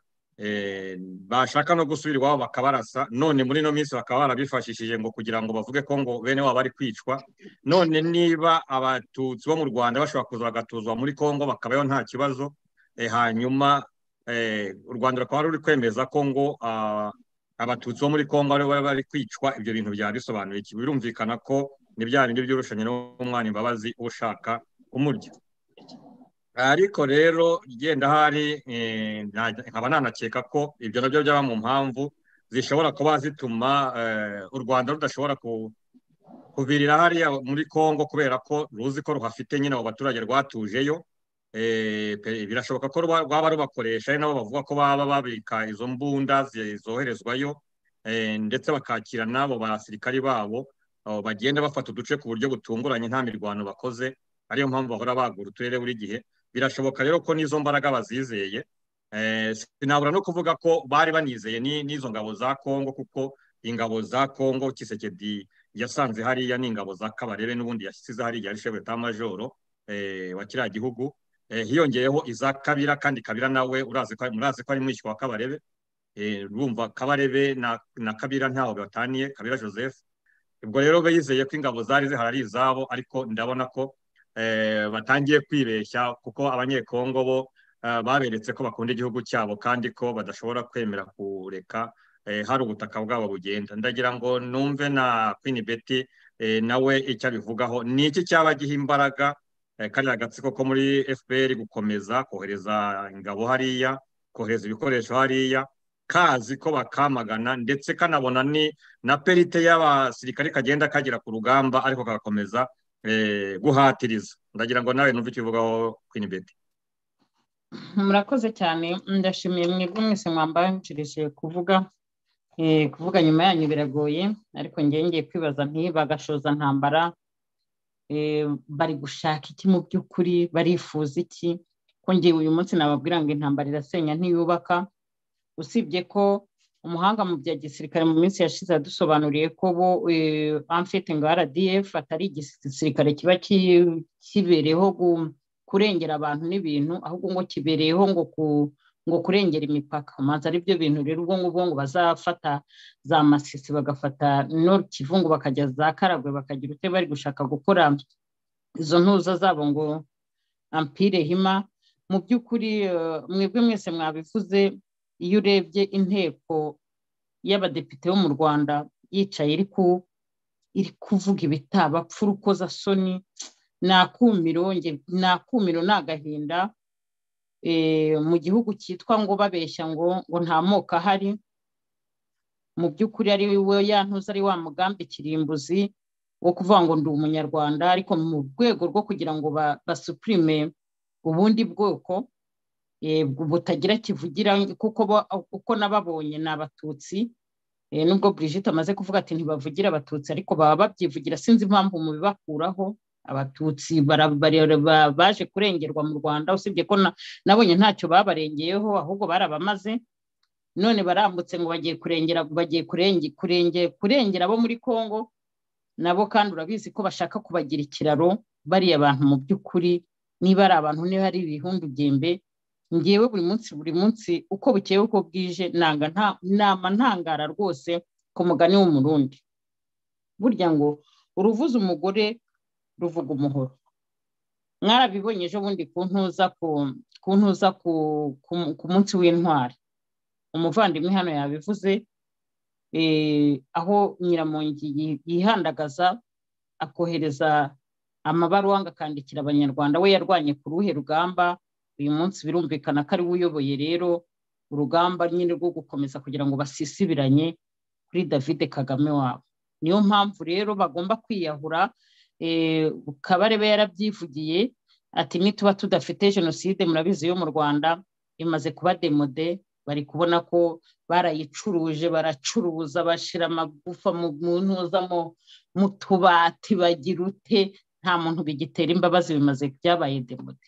bashaka no gusubira iwabo bakabarasa none muri ino minsi bakaba barabifashishije ngo kugira ngo bavuge ko ngo bene wabo bari kwicwa. None niba abatutsi bo mu rwanda bashobora kuza bagatuzwa muri congo bakabayo nta kibazo. Eh, hanyuma eh, u rwanda rukaba ruri kwemeza ko ngo ah, abatutsi bo muri congo bari bari kwicwa. Ibyo bintu byaba bisobanuye birumvikana ko ni bya bindi by'urushanye n'umwana imbabazi ushaka umurya ariko rero genda hari eh, nkaba nanakeka ko ibyo na byo byaba mu mpamvu zishobora kuba zituma eh, u rwanda rudashobora ku- kuvirira hariya muri congo kubera ko ruzi ko ruhafite nyine abo baturage rwatujeyo. Eh, birashoboka ko rwa- rwaba rubakoresha ari nabo bavuga ko baba babika izo mbunda zoherezwayo ndetse bakakira n'abo basirikari babo abo bagenda bafata uduce ku buryo butunguranye nta mirwano bakoze ariyo mpamvu bahora bagura uturere buri gihe. Birashoboka rero ko n'izo mbaraga bazizeye Eh, sinabura no kuvuga ko bari banizeye ni- n'izo ngabo za kongo kuko ingabo za kongo kisekedi yasanze hariya ni ingabo za kabarebe n'ubundi yashyize hariya ari shefu majoro eh, wa kiriya gihugu. Eh, hiyongeyeho iza kabira kandi kabira nawe urazi ko ari mwishywa wa kabarebe. Urumva kabarebe na, kabira ntaho bataniye kabira joseph. Ubwo rero bizeye ko ingabo zari zihari ari izabo ariko ndabona ko batangiye kwibeshya kuko abanyekongo bo eh, baberetse ko bakunda igihugu cyabo kandi ko badashobora kwemera kureka eh, hari ubutaka bwabo bugenda. Ndagira ngo numve na Queen Betty eh, nawe icyo abivugaho. Ni iki cyaba giha imbaraga eh, kariya gatsiko ko muri FPR gukomeza kohereza ingabo hariya kohereza ibikoresho hariya kazi ko bakamagana ndetse kanabona ni na perite y'abasirikare kagenda kagera ku rugamba ariko kagakomeza eh, guhatiriza. Ndagira ngo nawe numve icyo uvugaho Queen Betty murakoze cyane. Ndashimiye mwebwe mwese mwambanjirije kuvuga eh, kuvuga nyuma yanyu biragoye ariko ngiye kwibaza nti bagashoza ntambara eh, bari gushaka iki mu by'ukuri barifuza iki? Ko ngewe uyu munsi nababwira ngo intambara irasenya ntiyubaka usibye ko umuhanga mu bya gisirikare mu minsi yashize yadusobanuriye ko bo amfite ngo rdf atari igisirikare kiba ki- kibereyeho kurengera abantu n'ibintu ahubwo ngo kibereyeho ngo ku ngo kurengera imipaka. Manza ari byo bintu rero ubwo ngubwo ngo bazafata za masisi bagafata nord kivu ngo bakajya za karagwe bakagira ute bari gushaka gukora izo ntuza zabo ngo ampire hima. Mu by'ukuri eh, mwebwe mwese mwabivuze iyo urebye inteko y'abadepite bo mu rwanda yicaye iri ku iri kuvuga ibitabapfa urukozasoni ni akumiro ni akumiro ni agahinda eh, mu gihugu cyitwa ngo babeshya ngo ngo nta moko ahari. Mu by'ukuri ari we ya ntuza ari wa mugambi kirimbuzi wo kuvuga ngo ndi umunyarwanda ariko mu rwego rwo kugira ngo ba- basupurime ubundi bwoko butagira kivugira kuko uko nababonye ni abatutsi. Eh, nubwo Brigitte amaze kuvuga ati ntibavugira abatutsi ariko baba babyivugira sinzi impamvu mubibakuraho. Abatutsi baje kurengerwa mu rwanda usibye ko na- nabonye ntacyo babarengeyeho ahubwo barabamaze. None barambutse ngo bagiye kurengera bagiye kurenge kurenge kurengera abo muri congo. Nabo kandi urabizi ko bashaka kubagira ikiraro bariya bantu mu by'ukuri. Niba ari abantu niba ari ibihumbi byembe ngewe buri munsi buri munsi uko bukeye uko bwije nanga nama ntangara rwose ku mugani w'umurundi burya ngo uruvuze umugore ruvuga umuhoro. Mwarabibonye ejo bundi ku ntuza ku munsi w'intwari. Umuvandimwe hano yabivuze eh, aho nyiramongi yi- yihandagaza akohereza amabaruwa ngo akandikira abanyarwanda. We yarwanye ku ruhe rugamba uyu munsi birumvikana ko ari we uyoboye rero urugamba nyine rwo gukomeza kugira ngo basisibiranye kuri david kagame wabo. Niyo mpamvu rero bagomba kwiyahura eh, kabarebe yarabyivugiye ati nituba tudafite jenoside murabizi yo mu rwanda imaze kuba demode bari kubona ko barayicuruje baracuruza bashyira amagufa mu ntuza mu tubati bagira ute? Nta muntu bigitera imbabazi bimaze byabaye demode.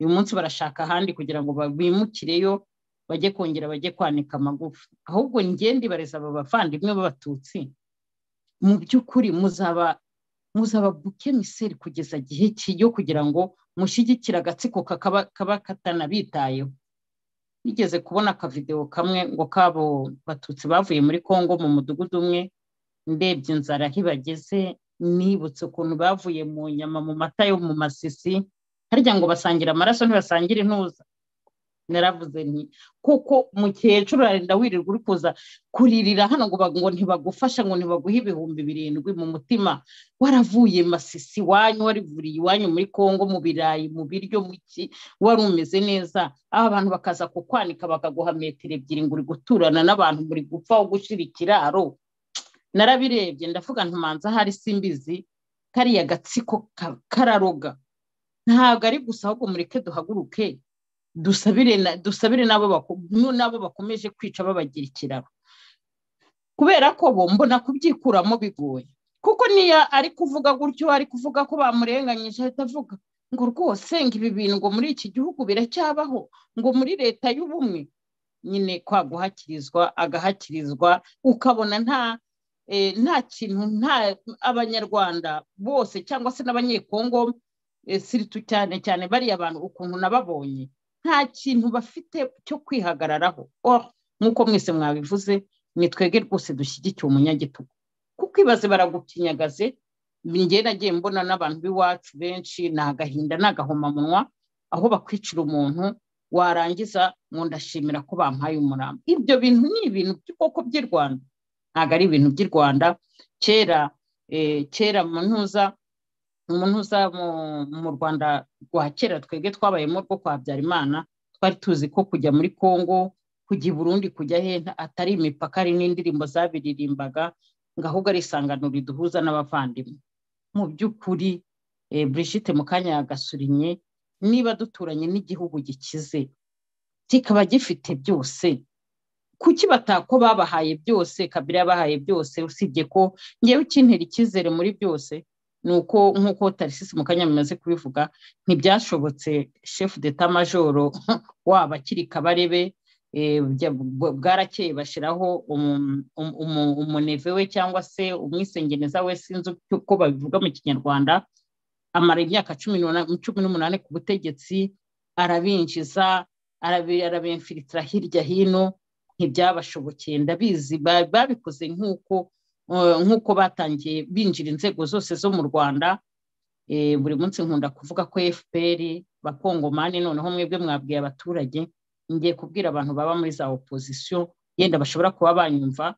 Uyu munsi barashaka ahandi kugira ngo bimukireyo bajye kongera bajye kwanika amagufa. Ahubwo ngende bareza aba bavandimwe b'abatutsi. Mu by'ukuri muzaba muzaba buke miseri kugeza gihe cyo kugira ngo mushyigikire agatsiko kaba katanabitayeho. Nigeze kubona akavidewo kamwe ngo kabo batutsi bavuye muri congo mu mudugudu umwe ndebye inzara aho ibageze nibutse ukuntu bavuye mu nyama mu mata yo mu masisi harya ngo basangira amaraso ntibasangire intuza naravuze nti kuko mukecuru arenda wirirwa uri kuza kuririra hano ngo ngo ntibagufasha ngo ntibaguhe ibihumbi birindwi mu mutima waravuye masisi iwanyu warivuriye iwanyu muri congo mu birayi mu biryo muki wari umeze neza? Aho abantu bakaza kukwanika bakaguha metero ebyiri ngo uri guturana n'abantu muri gupfa wo gushira ikiraro. Narabirebye ndavuga ntumanza ahari simbizi kariya gatsiko kararoga. Ntabwo ari gusa ahubwo mureke duhaguruke dusabire n'abo bakomeje kwica babagira ikiraro. Kubera ko bo mbona kubyikuramo bigoye. Kuko niyo ari kuvuga gutyo ari kuvuga ko bamurenganyije ahita avuga ngo rwose ngo ibi bintu ngo muri iki gihugu biracyabaho ngo muri leta y'ubumwe. Nyine kwa guhakirizwa agahakirizwa ukabona nta nta kintu nta abanyarwanda bose cyangwa se n'abanyekongo siritu cyane cyane bariya abantu ukuntu nababonye nta kintu bafite cyo kwihagararaho. Nk'uko mwese mwabivuze ni twege rwose dushyigikiye umunyagitugu. Kuko ibaze baragukinyagaze njye nagiye mbona n'abantu b'iwacu benshi ni agahinda ni agahomamunwa aho bakwicira umuntu warangiza ngo ndashimira ko bampaye umurambo. Ibyo bintu ni ibintu by'ubwoko by'i rwanda. Ntabwo ari ibintu by'i rwanda. Kera kera mu ntuza umuntu uza mu rwanda rwa kera twebwe twabayemo rwo kwa Habyarimana twari tuzi ko kujya muri congo kujya i burundi kujya henda atari imipaka ari n'indirimbo zabiririmbaga ngo ahubwo ari isangano riduhuza n'abavandimwe. Mu by'ukuri Brigitte mu kanya yagasurinye niba duturanye n'igihugu gikize kikaba gifite byose. Kuki batako babahaye byose kabiri yabahaye byose usibye ko ngewe ukintera icyizere muri byose ni uko nk'uko tarisisi mu kanya bimaze kubivuga ntibyashobotse shefu deta majoro waba akiri kabarebe bwarakeye bashyiraho umuneve we cyangwa se umwisengeneza we sinzi uko babivuga mu kinyarwanda. Amara imyaka cumi n'umunani ku butegetsi arabinjiza arabimfiritira hirya hino ntibyabashobokeye ndabizi babikoze nk'uko nk'uko batangiye binjira inzego zose zo mu rwanda buri munsi nkunda kuvuga ko fpr bakongomani noneho mwebwe mwabwiye abaturage ngiye kubwira abantu baba muri za opozisiyo yenda bashobora kuba banyumva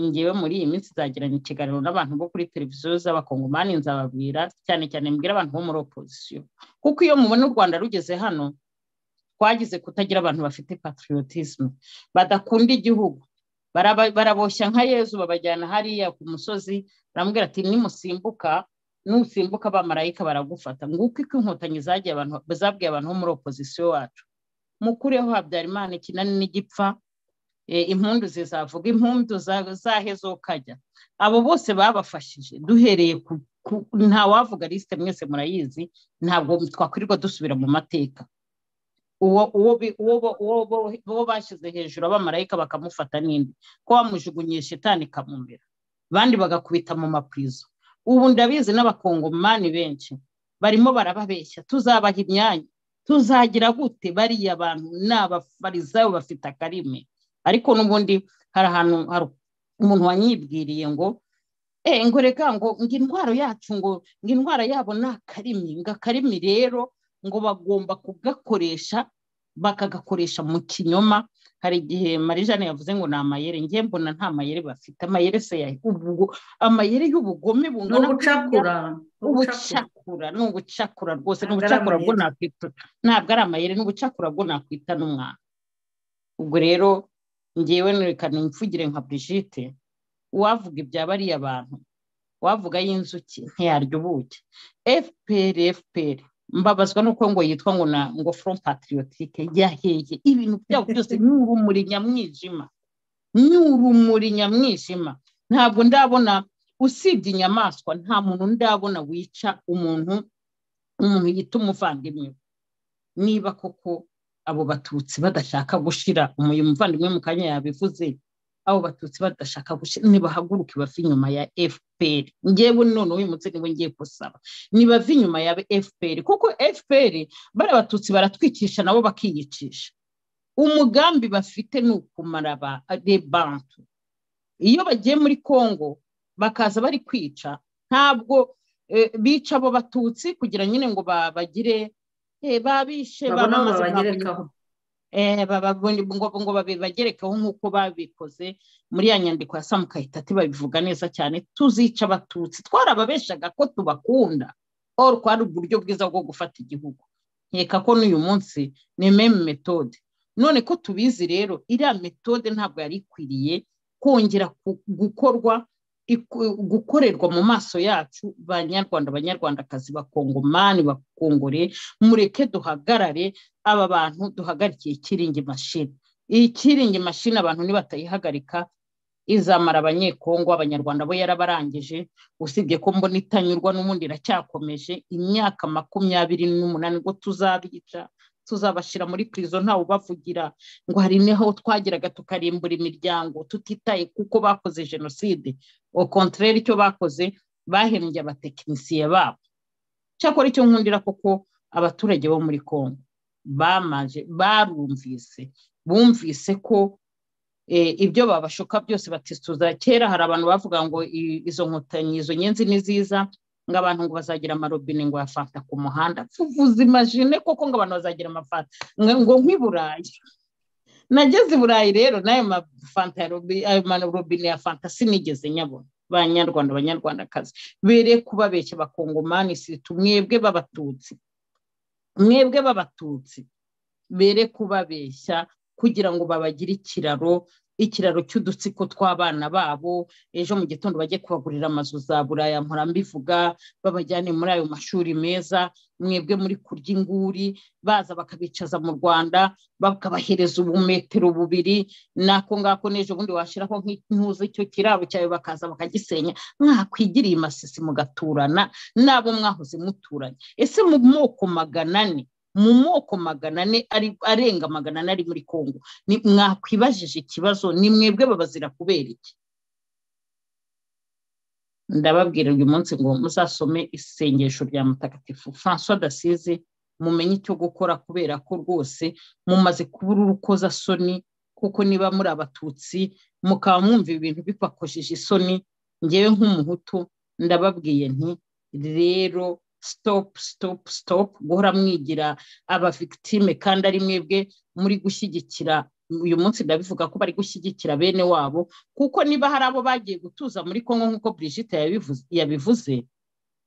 ngewe muri iyi minsi nzagirana ikiganiro n'abantu bo kuri televiziyo z'abakongomani nzababwira cyane cyane mbwira abantu bo muri opozisiyo kuko iyo mubona u rwanda rugeze hano twagize kutagira abantu bafite patriotisme. Badakunda igihugu. Baraboshya nka yezu babajyana hariya ku musozi baramubwira ati nimusimbuka. Nusimbuka abamarayika baragufata. Nguko uko inkotanyi zabwiye abantu bo muri opozisiyo wacu. Mukureho habyarimana ikinani n'igipfa impundu zizavuga impundu zahe zo kajya abo bose babafashije. Duhereye ku ntawavuga lisite mwese murayizi ntabwo twakwirirwa dusubira mu mateka. Uwo bashyize hejuru abamarayika bakamufata n'indi. Ko bamujugunyiye shitani ikamumira abandi bagakubita mu mapurizo ubu ndabizi n'abakongomani benshi. Barimo barababeshya. Tuzabaha imyanya. Tuzagira gute? Bariya abantu ni abafarizayo bafite akarimi. Ariko n'ubundi hari ahantu hari umuntu wanyibwiriye ngo ngo reka ngo ngo indwara yacu ngo ngo indwara yabo ni akarimi. Ngo akarimi rero ngo bagomba kugakoresha bakagakoresha mu kinyoma. Hari igihe marijane yavuze ngo ni amayere ngiye mbona nta mayere bafite. Amayere se amayere y'ubugome bungana ubucakura. Ubucakura. Ni ubucakura rwose. Ni ubucakura bwo nakwita. Ntabwo ari amayere ni ubucakura bwo nakwita n'umwana. Ubwo rero ngewe nerekana imfugire nka Brigitte. Uwavuga ibya bariya bantu wavuga y'inzuki ntiyarya ubuki. Fpr fpr mbabazwa nuko ngo yitwa ngo na ngo front patriotique. Yaheye ibintu byabo byose ni urumuri nyamwijima. Ni urumuri nyamwijima. Ntabwo ndabona usibye inyamaswa nta muntu ndabona wica umuntu umuntu yita umuvandimwe. Niba koko abo batutsi badashaka gushira uyu muvandimwe mu kanya yabivuze abo batutsi badashaka gushira nibahaguruke bava inyuma ya fpr ngewe none uyu munsi ni we ngiye gusaba nibava inyuma ya fpr kuko fpr bari abatutsi baratwicisha nabo bakiyicisha. Umugambi bafite ni ukumara ba bantu. Iyo bagiye muri congo bakaza bari kwica ntabwo bica abo batutsi kugira nyine ngo bagire babishe babagerekaho. Ngo bagerekaho nk'uko babikoze muri ya nyandiko ya samu kayitati babivuga neza cyane tuzica abatutsi. Twarababeshaga ko tubakunda paul kwari uburyo bwiza bwo gufata igihugu. Nkeka ko n'uyu munsi ni meme metode none ko tubizi rero iriya metode ntabwo yari ikwiriye kongera gukorwa gukorerwa mu maso yacu banyarwanda banyarwandakazi bakongomani bakongore mureke duhagarare aba bantu duhagarikiye ikiringi mashini iyi kiringi mashini abantu nibatayihagarika izamara abanyekongo abanyarwanda bo yarabarangije usibye ko mbona itanyurwa n'ubundi iracyakomeje imyaka makumyabiri n'umunani ngo tuzabica tuzabashyira muri pirizo ntawe ubavugira ngo hari n'aho twageraga tukarimbura imiryango tutitaye kuko bakoze jenoside. Au contraire icyo bakoze bahembye abatekinisiye babo. Cyakora icyo nkundira koko abaturage bo muri congo bamaje barumvise bumvise ko ibyo babashuka byose batisuza. Kera hari abantu bavuga ngo izo nkotanyi izo nyenzi ni ziza ngo abantu ngo bazagira amarobine ngo yafata ku muhanda. Tuvuze imajine koko ngo abantu bazagira amafanta ngo nk'i burayi. Nageze i burayi rero n'ayo marobine ya fanta sinigeze nyabona. Banyarwanda abanyarwandakazi bere kubabeshya bakongomani situ mwebwe b'abatutsi. Mwebwe b'abatutsi. Bere kubabeshya kugira ngo babagire ikiraro ikiraro cy'udutsiko tw'abana babo ejo mu gitondo bajye kubagurira amazu za buraya mpora mbivuga babajyane muri ayo mashuri meza mwebwe muri kurya inguri baza bakabicaza mu rwanda bakabahereza ubumetero bubiri nako ngako n'ejo bundi washyiraho nk'intuza icyo kiraro cyawe bakaza bakagisenya. Mwakwigiriye masisi mugaturana n'abo mwahoze muturanye. Ese mu moko magana ane mu moko magana ane arenga magana ane ari muri congo. Mwakwibajije ikibazo ni mwebwe babazira kubera iki? Ndababwira uyu munsi ngo muzasome isengesho rya mutagatifu francois dasize mumenye icyo gukora kubera ko rwose mumaze kubura urukozasoni kuko niba muri abatutsi mukaba mwumva ibintu bibakojeje isoni ngewe nk'umuhutu ndababwiye nti rero stop stop stop guhora mwigira abavigitime kandi ari mwebwe muri gushyigikira. Uyu munsi ndabivuga ko bari gushyigikira bene wabo kuko niba hari abo bagiye gutuza muri congo nk'uko Brigitte yabivuze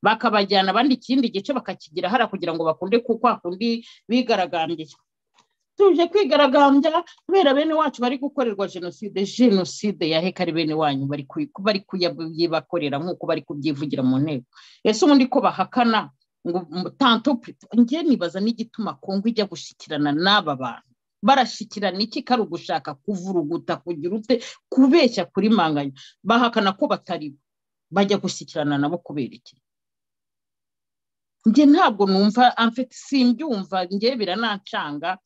bakabajyana abandi ikindi gice bakakigira hara kugira ngo bakunde kuko hakundi bigaragambye. Tuje kwigaragambya kubera bene wacu bari gukorerwa jenoside jenoside yaheka ari bene wanyu bari kuyibakorera nk'uko bari kubyivugira mu nteko. Ese ubundi ko bahakana ngo njye nibaza n'igituma kongo ijya gushyikirana n'aba bantu. Barashyikirana iki kari ugushaka kuvuruguta kugira ute kubeshya kuri manganya? Bahakana ko batari bajya gushyikirana nabo kubera iki? Njye ntabwo numva amfite simbyumva njye biranacanga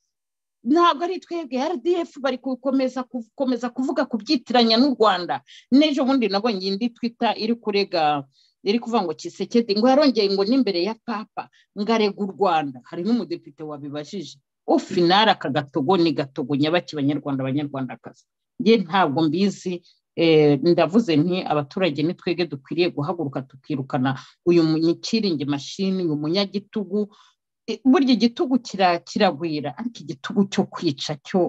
ntabwo ari twebwe rdf bari gukomeza kuvuga ku byitiranya n'u rwanda. N'ejo bundi nabonye indi twita iri kurega iri kuvuga ngo kisekedi ngo yarongeye ngo n'imbere ya papa ngo arega u rwanda. Hari n'umudepite wabibajije ufinara aka gatogo ni gatogo nyabaki banyarwanda abanyarwandakazi njye ntabwo mbizi ndavuze nti abaturage ni twebwe dukwiriye guhaguruka tukirukana. Uyu munyikiringi mashini uyu munyagitugu burya igitugu kiragwira ariko igitugu cyo kwica cyo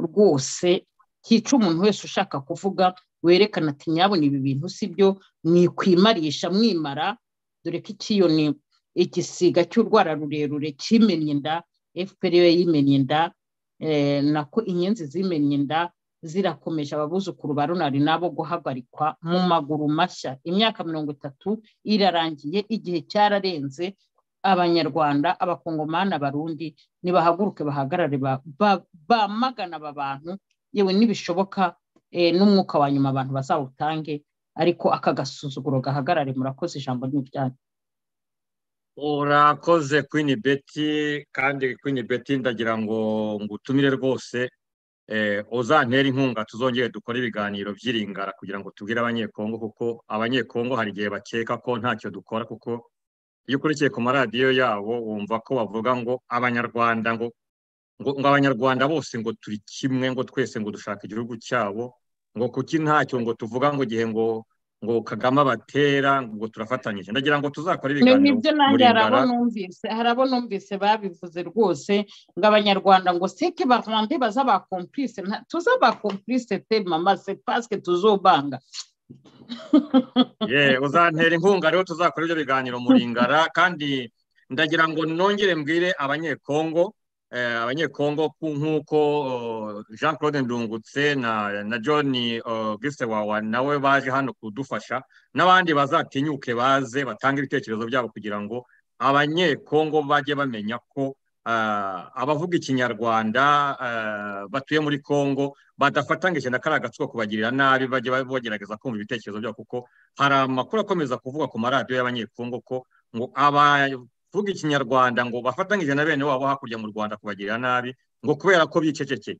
rwose cyica umuntu wese ushaka kuvuga werekana ati nyabona ibi bintu si byo? Mwikwimarisha mwimara? Dore ko ikiyoni igisiga cy'urwara rurerure kimennye inda fpr yo yimennye inda nako inyenzi zimennye inda zirakomeje ababuzukuru ba runari nabo guhagarikwa mu maguru mashya. Imyaka mirongo itatu irarangiye igihe cyararenze abanyarwanda abakongomani abarundi nibahaguruke bahagarare bamagana aba bantu yewe nibishoboka n'umwuka wa nyuma abantu bazawutange ariko aka gasuzuguro gahagarare murakoze ijambo n'ibyanyu urakoze Queen Betty kandi Queen Betty ndagira ngo ngutumire rwose eh, uzantera inkunga tuzongere dukore ibiganiro by'iringara kugira ngo tubwire abanyekongo kuko abanyekongo hari igihe bakeka ko ntacyo dukora kuko iyo ukurikiye ku maradiyo yabo wumva ko bavuga ngo abanyarwanda ngo ngo abanyarwanda bose ngo turi kimwe ngo twese ngo dushaka igihugu cyabo ngo kuki ntacyo ngo tuvuga ngo igihe ngo ngo kagame abatera ngo turafatanyije? Ndagira ngo tuzakore ni ibiganiro ni byo nanjye hari abo numvise hari abo numvise babivuze rwose ngo abanyarwanda ngo seke bavande baza ba complice nta- tuza ba complice te mama se paske tuzobanga. Ye uzantera inkunga rero tuzakora ibyo biganiro muringara kandi ndagira ngo nongere mbwire abanyekongo abanyekongo ku- nk'uko Jean Claude Ndungutse na John oh, Gisewawa nawe baje hano kudufasha n'abandi bazatinyuke baze batange ibitekerezo byabo kugira ngo abanyekongo bajye bamenya ko abavuga ikinyarwanda ah, batuye muri Kongo badafatangije na kariya gatsiko kubagirira nabi bajye bagerageza kumva ibitekerezo byabo kuko hari amakuru akomeza kuvuga ku maradiyo y'abanyekongo ko ngo abavuga ikinyarwanda ngo bafatanyije na bene wabo hakurya mu rwanda kubagirira nabi ngo kubera ko bicecekeye.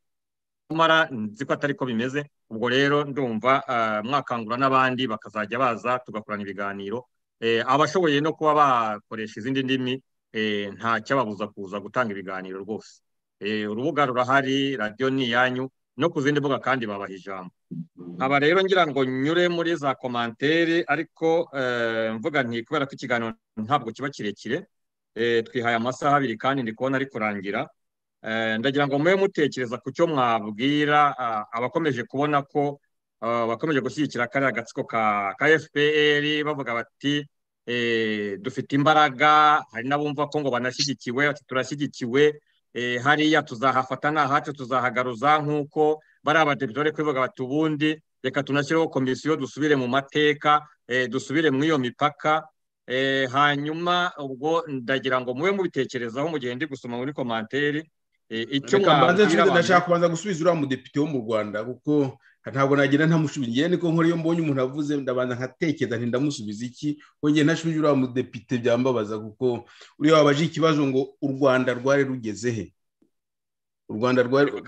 Nyamara nzi ko atari ko bimeze ubwo rero ndumva ah, mwakangura n'abandi bakazajya baza tugakorana ibiganiro. Eh, abashoboye no kuba bakoresha izindi ndimi nta cyababuza kuza gutanga ibiganiro rwose. Eh, urubuga rurahari radiyo ni iyanyu no ku zindi mbuga kandi babaha ijambo. Aba rero ngira ngo nyure muri za komantere ariko eh, mvuga nti kubera ko ikiganiro ntabwo kiba kirekire eh, twihaye amasaha abiri kandi ndi kubona ari kurangira. Eh, ndagira ngo mube mutekereza ku cyo mwabwira ah, abakomeje kubona ko ah, bakomeje gushyigikira kariya gatsiko ka FPR bavuga bati eh, dufite imbaraga hari n'abumva ko ngo banashyigikiwe turashyigikiwe. Eh, hariya tuzahafata ni ahacu tuzahagaruza nk'uko bari abadepite bari kubivuga bati ubundi reka tunashyireho komisiyo dusubire mu mateka eh, dusubire muri iyo mipaka. Eh, hanyuma ubwo ndagira ngo mube mubitekerezaho mu gihe ndi gusoma muri komanteri. Eh, icyo mwabwira abantu ndashaka kubanza gusubiza uriya mudepite wo mu rwanda kuko ntabwo nagira ntamusubiza ngewe niko nkora iyo mbonye umuntu avuze ndabanza nkatekereza nti ndamusubiza iki? Ko ngewe ntashubije uriya mudepite byambabaza kuko uriya wabaje ikibazo ngo u rwanda rwari rugeze he? U rwanda rwari rugeze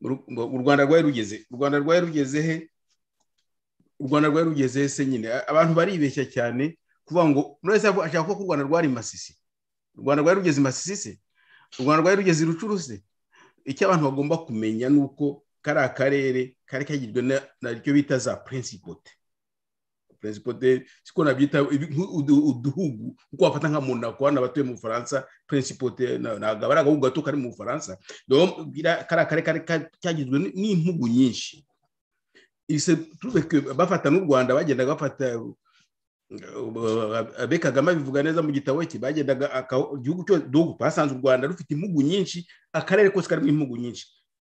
u rwanda rwari rugeze he? U rwanda rwari rugeze he se nyine? Abantu baribeshya cyane kuvuga ngo buri wese ashaka ko u rwanda rwari masisi. U rwanda rwari rugeze masisi se? U rwanda rwari rugeze i rucuru se icyo abantu bagomba kumenya ni uko kariya karere kari kagizwe na- naryo bita za prinsipote prinsipote siko nabyita uduhugu kuko wafata nka monako hano abatuye mu bufaransa prinsipote na- ntabwo ari agahugu gato kari mu bufaransa kariya kare kari ka- kagizwe n'impugu nyinshi bafata n'u rwanda bagendaga bafata abe kagame abivuga neza mu gitabo cye bagendaga igihugu cyose basanze u rwanda rufite impugu nyinshi akarere kose karimo impugu nyinshi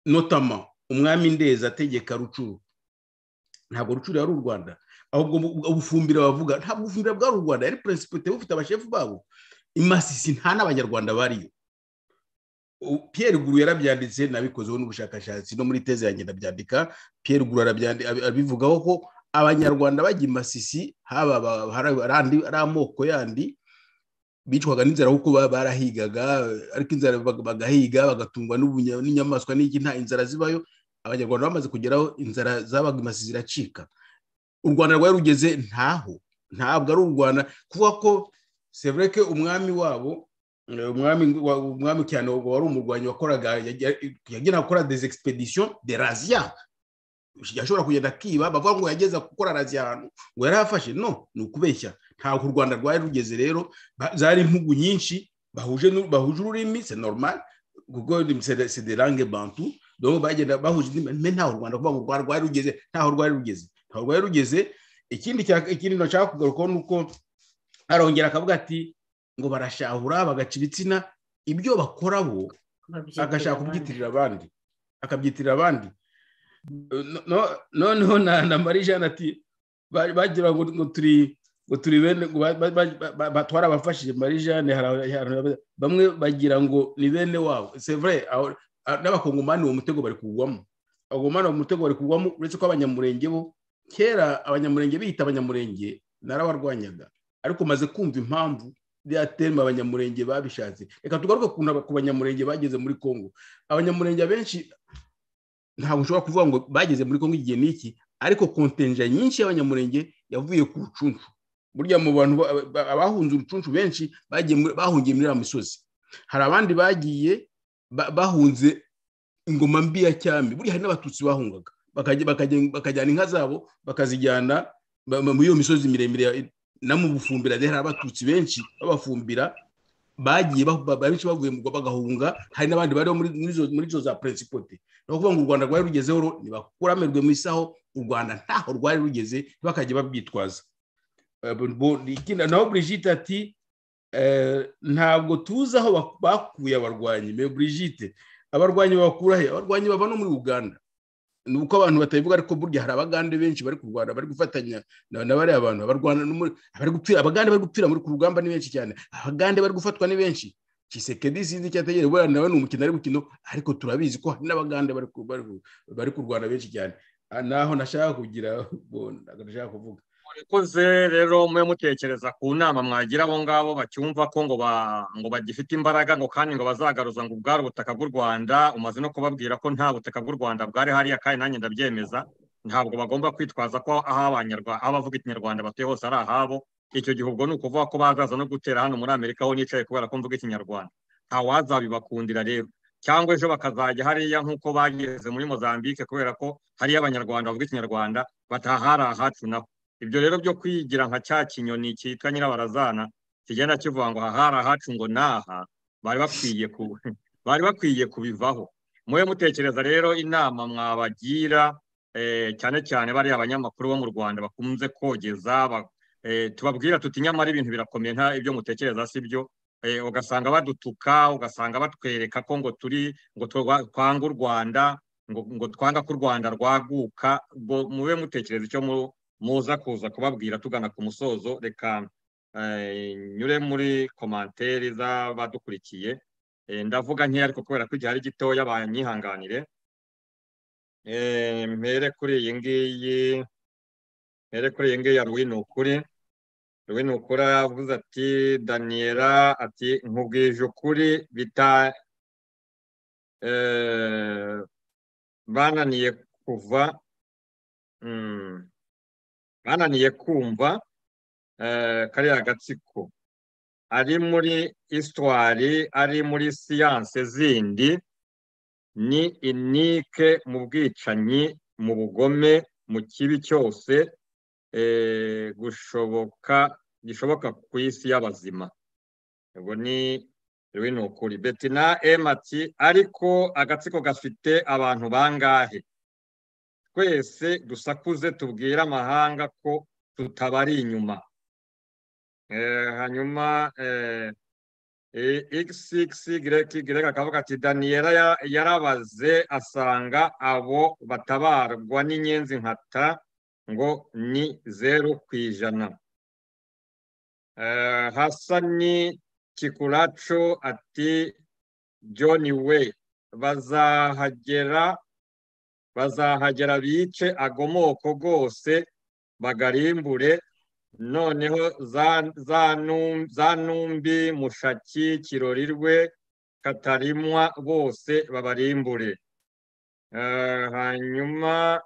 notama umwami ndeza ategeka rucuru. Ntabwo rucuru yari u rwanda. Ahubwo bu- ubufumbira bavuga ntabwo ubufumbira bwari u rwanda. Yari perezida bufite abashefu babo. Imasisi nta n'abanyarwanda bariyo. Pierre Guru yarabyanditse nabikozeho n'ubushakashatsi. No muri teze yanjye ndabyandika. Pierre Guru abivugaho ko abanyarwanda bajya i masisi haba ari amoko yandi bicwaga n'inzara kuko ba- barahigaga ariko inzara bag- bagahiga bagatungwa n'inyamaswa n'iki nta inzara zibayo. Abanyarwanda bamaze kugeraho inzara zabaga i masisi ziracika. U rwanda rwari rugeze ntaho ntabwo ari u rwanda kuvuga ko que umwami wabo eh, umwami wa- umwami cyane wari umurwanyi wakoraga yagira gukora expeditions de razia. Yashobora kugenda akiba bavuga ngo yageze gukora razia ahantu ngo yari afashe. No ni ukubeshya. Ntabwo u rwanda rwari rugeze rero zari impugu nyinshi bahuje ururimi c'est normal kuko c'est de langue bantu. Donc bagenda bahuje indimi ntaho u rwanda kuvuga ngo rwari rugeze ntaho rwari rugeze. Ntaho rwari rugeze ikindi ikindi nashaka kugarukaho ni uko arongera akavuga ati ngo barashahura bagaca ibitsina ibyo bakora bo agashaka kubyitirira abandi akabyitirira abandi. No- no- noneho na na marie jeanne ati ba- bagira ngo turi ngo turi bene ngo ba- ba- ba- ba- batwara abafashije hari- bamwe bagira ngo ni bene wabo. A- n'abakongomani uwo mutego bari kugwamo abakongomani uwo mutego bari kugwamo uretse ko abanyamurenge bo kera abanyamurenge biyita abanyamurenge narabarwanyaga. Ariko maze kumva impamvu rya terima abanyamurenge babishatse. Reka tugaruke ku banyamurenge bageze muri congo. Abanyamurenge abenshi ntabwo ushobora kuvuga ngo bageze muri congo igihe n'iki ariko kontenja nyinshi y'abanyamurenge yavuye ku rucuncu. Burya mu bantu abahunze urucuncu benshi bahungiye muri iriya misozi hari abandi bagiye bahunze ingoma mbi ya cyami. Burya hari n'abatutsi bahungaga. Bakajyana inka zabo bakazijyana muri iyo misozi miremire no mu bufumbira. Hari abatutsi benshi babafumbira bagiye benshi bavuye mu bagahunga. Hari n'abandi bari muri izo za peresipote ni ukuvuga ngo u rwanda rwari rugezeho ntibakuramerwe mu isaho. U rwanda ntaho rwari rugeze ntibakajye babyitwaza. Naho Brigitte ati ntabwo tuzi aho bakuye abarwanyi. Me Brigitte abarwanyi babakura he? Abarwanyi bava no muri uganda. Ni uko abantu batabivuga ariko burya hari abagande benshi bari kurwana bari gufatanya na bariya bantu. Abagande bari gupfira muri ku rugamba ni benshi cyane. Abagande bari gufatwa ni benshi. Kisekedi sinzi icyo ategereje buriya nawe ni umukino ari gukino ariko turabizi ko hari n'abagande bari kurwana benshi cyane. Naho nashaka kugira nashaka kuvuga. Ikoze rero mube mutekereza ku nama mwagira abo ngabo bacyumva ko ngo ngo bagifite imbaraga ngo kandi ngo bazagaruza ngo ubwari ubutaka bw'u rwanda umaze no kubabwira ko nta butaka bw'u rwanda bwari hariya kandi nanjye ndabyemeza ntabwo bagomba kwitwaza ko aho abavuga ikinyarwanda batuye hose ari ahabo. Icyo gihe ubwo ni ukuvuga ko bazaza no gutera hano muri amerika aho nicaye kubera ko mvuga ikinyarwanda. Ntawazabibakundira rero. Cyangwa ejo bakazajya hariya nk'uko bageze muri mozambique kubera ko hariyo abanyarwanda bavuga ikinyarwanda batahari ahacu naho ibyo rero byo kwigira nka cya kinyoni cyitwa nyirabarazana kigenda kivuga ngo ahari ahacu ngo naha bari bakwiye bari bakwiye kubivaho. Mube mutekereza rero inama mwabagira cyane cyane bariya abanyamakuru bo mu rwanda bakunze kogeza tubabwira tuti nyamara ibintu birakomeye nta ibyo mutekereza si byo ugasanga badutuka ugasanga batwereka ko ngo turi ngo twanga u rwanda ngo twanga ko u rwanda rwaguka mube mutekereza icyo muza kuza kubabwira tugana ku musozo. Reka nyure muri komanteri z'abadukurikiye. Ndavuga nkeya ariko kubera ko igihe ari gitoya banyihanganire. Mpere kuri iyi ngiyi mpere kuri iyi ngiyi ya ruwi ni ukuri ruwi ni ukuri yavuze ati daniyela ati nkubwije ukuri bita bananiye kuva bananiye kumva kariya gatsiko. Ari muri isitwari ari muri siyanse zindi ni inike mu bwicanyi mu bugome mu kibi cyose gushoboka gishoboka ku isi y'abazima. Ubwo ni ni ukuri betina emati ariko agatsiko gafite abantu bangahe? Twese dusakuze tubwire amahanga ko tutabari inyuma. Hanyuma xxy akavuga ati daniyela yarabaze asanga abo batabarwa n'inyenzi nkata ngo ni zeru ku ijana. Hasani kikuraco ati john we bazahagera bazahagera bice agomoko rwose bagarimbure noneho za numbi mushaki kirorirwe katarimwa bose babarimbure. Hanyuma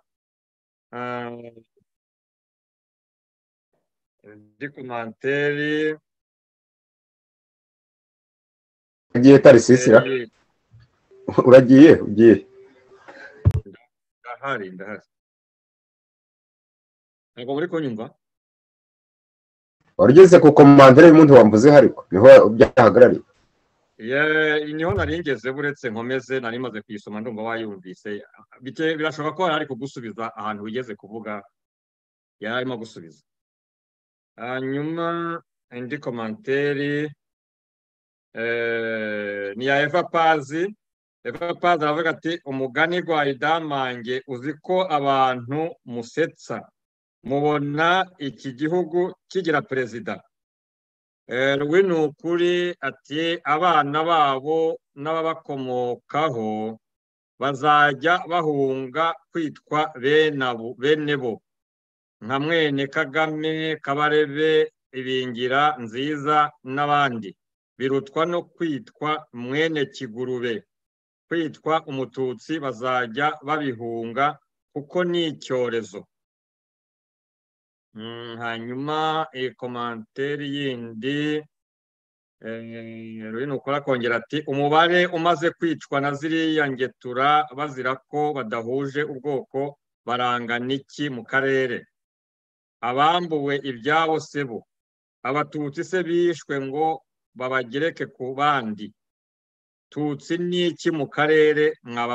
indi komanteri ugiye tarisisira uragiye? Ugiye? Ndahari ndahari ntabwo muri kunyumva wari ugeze ku komandire y'umuntu wambuze ariko ni ho byahagarariye ni ho nari ngeze buretse nkomeze nari maze kuyisoma ndumva wayumvise. Birashoboka ko ari kugusubiza ahantu wigeze kuvuga. Yari arimo gusubiza. Hanyuma indi komanteri ni ya eva pazi eva pazi aravuga ati umugani rwa idamange uzi ko abantu musetsa? Mubona iki gihugu kigira perezida? Rwe ni ukuri ati abana babo n'ababakomokaho bazajya bahunga kwitwa bene bo. Nka mwene kagame kabarebe ibingira nziza n'abandi. Birutwa no kwitwa mwene kigurube. Kwitwa umututsi bazajya babihunga kuko ni icyorezo. Mm, hanyuma iyi komanteri yindi eh, rurino ukora akongera ati umubare umaze kwicwa na ziriya ngetura bazira ko badahuje ubwoko barangana iki mu karere? Abambuwe ibyabo se bo. Abatutsi se bishwe ngo babagereke ku bandi. Tutsi n'iki mu karere mwaba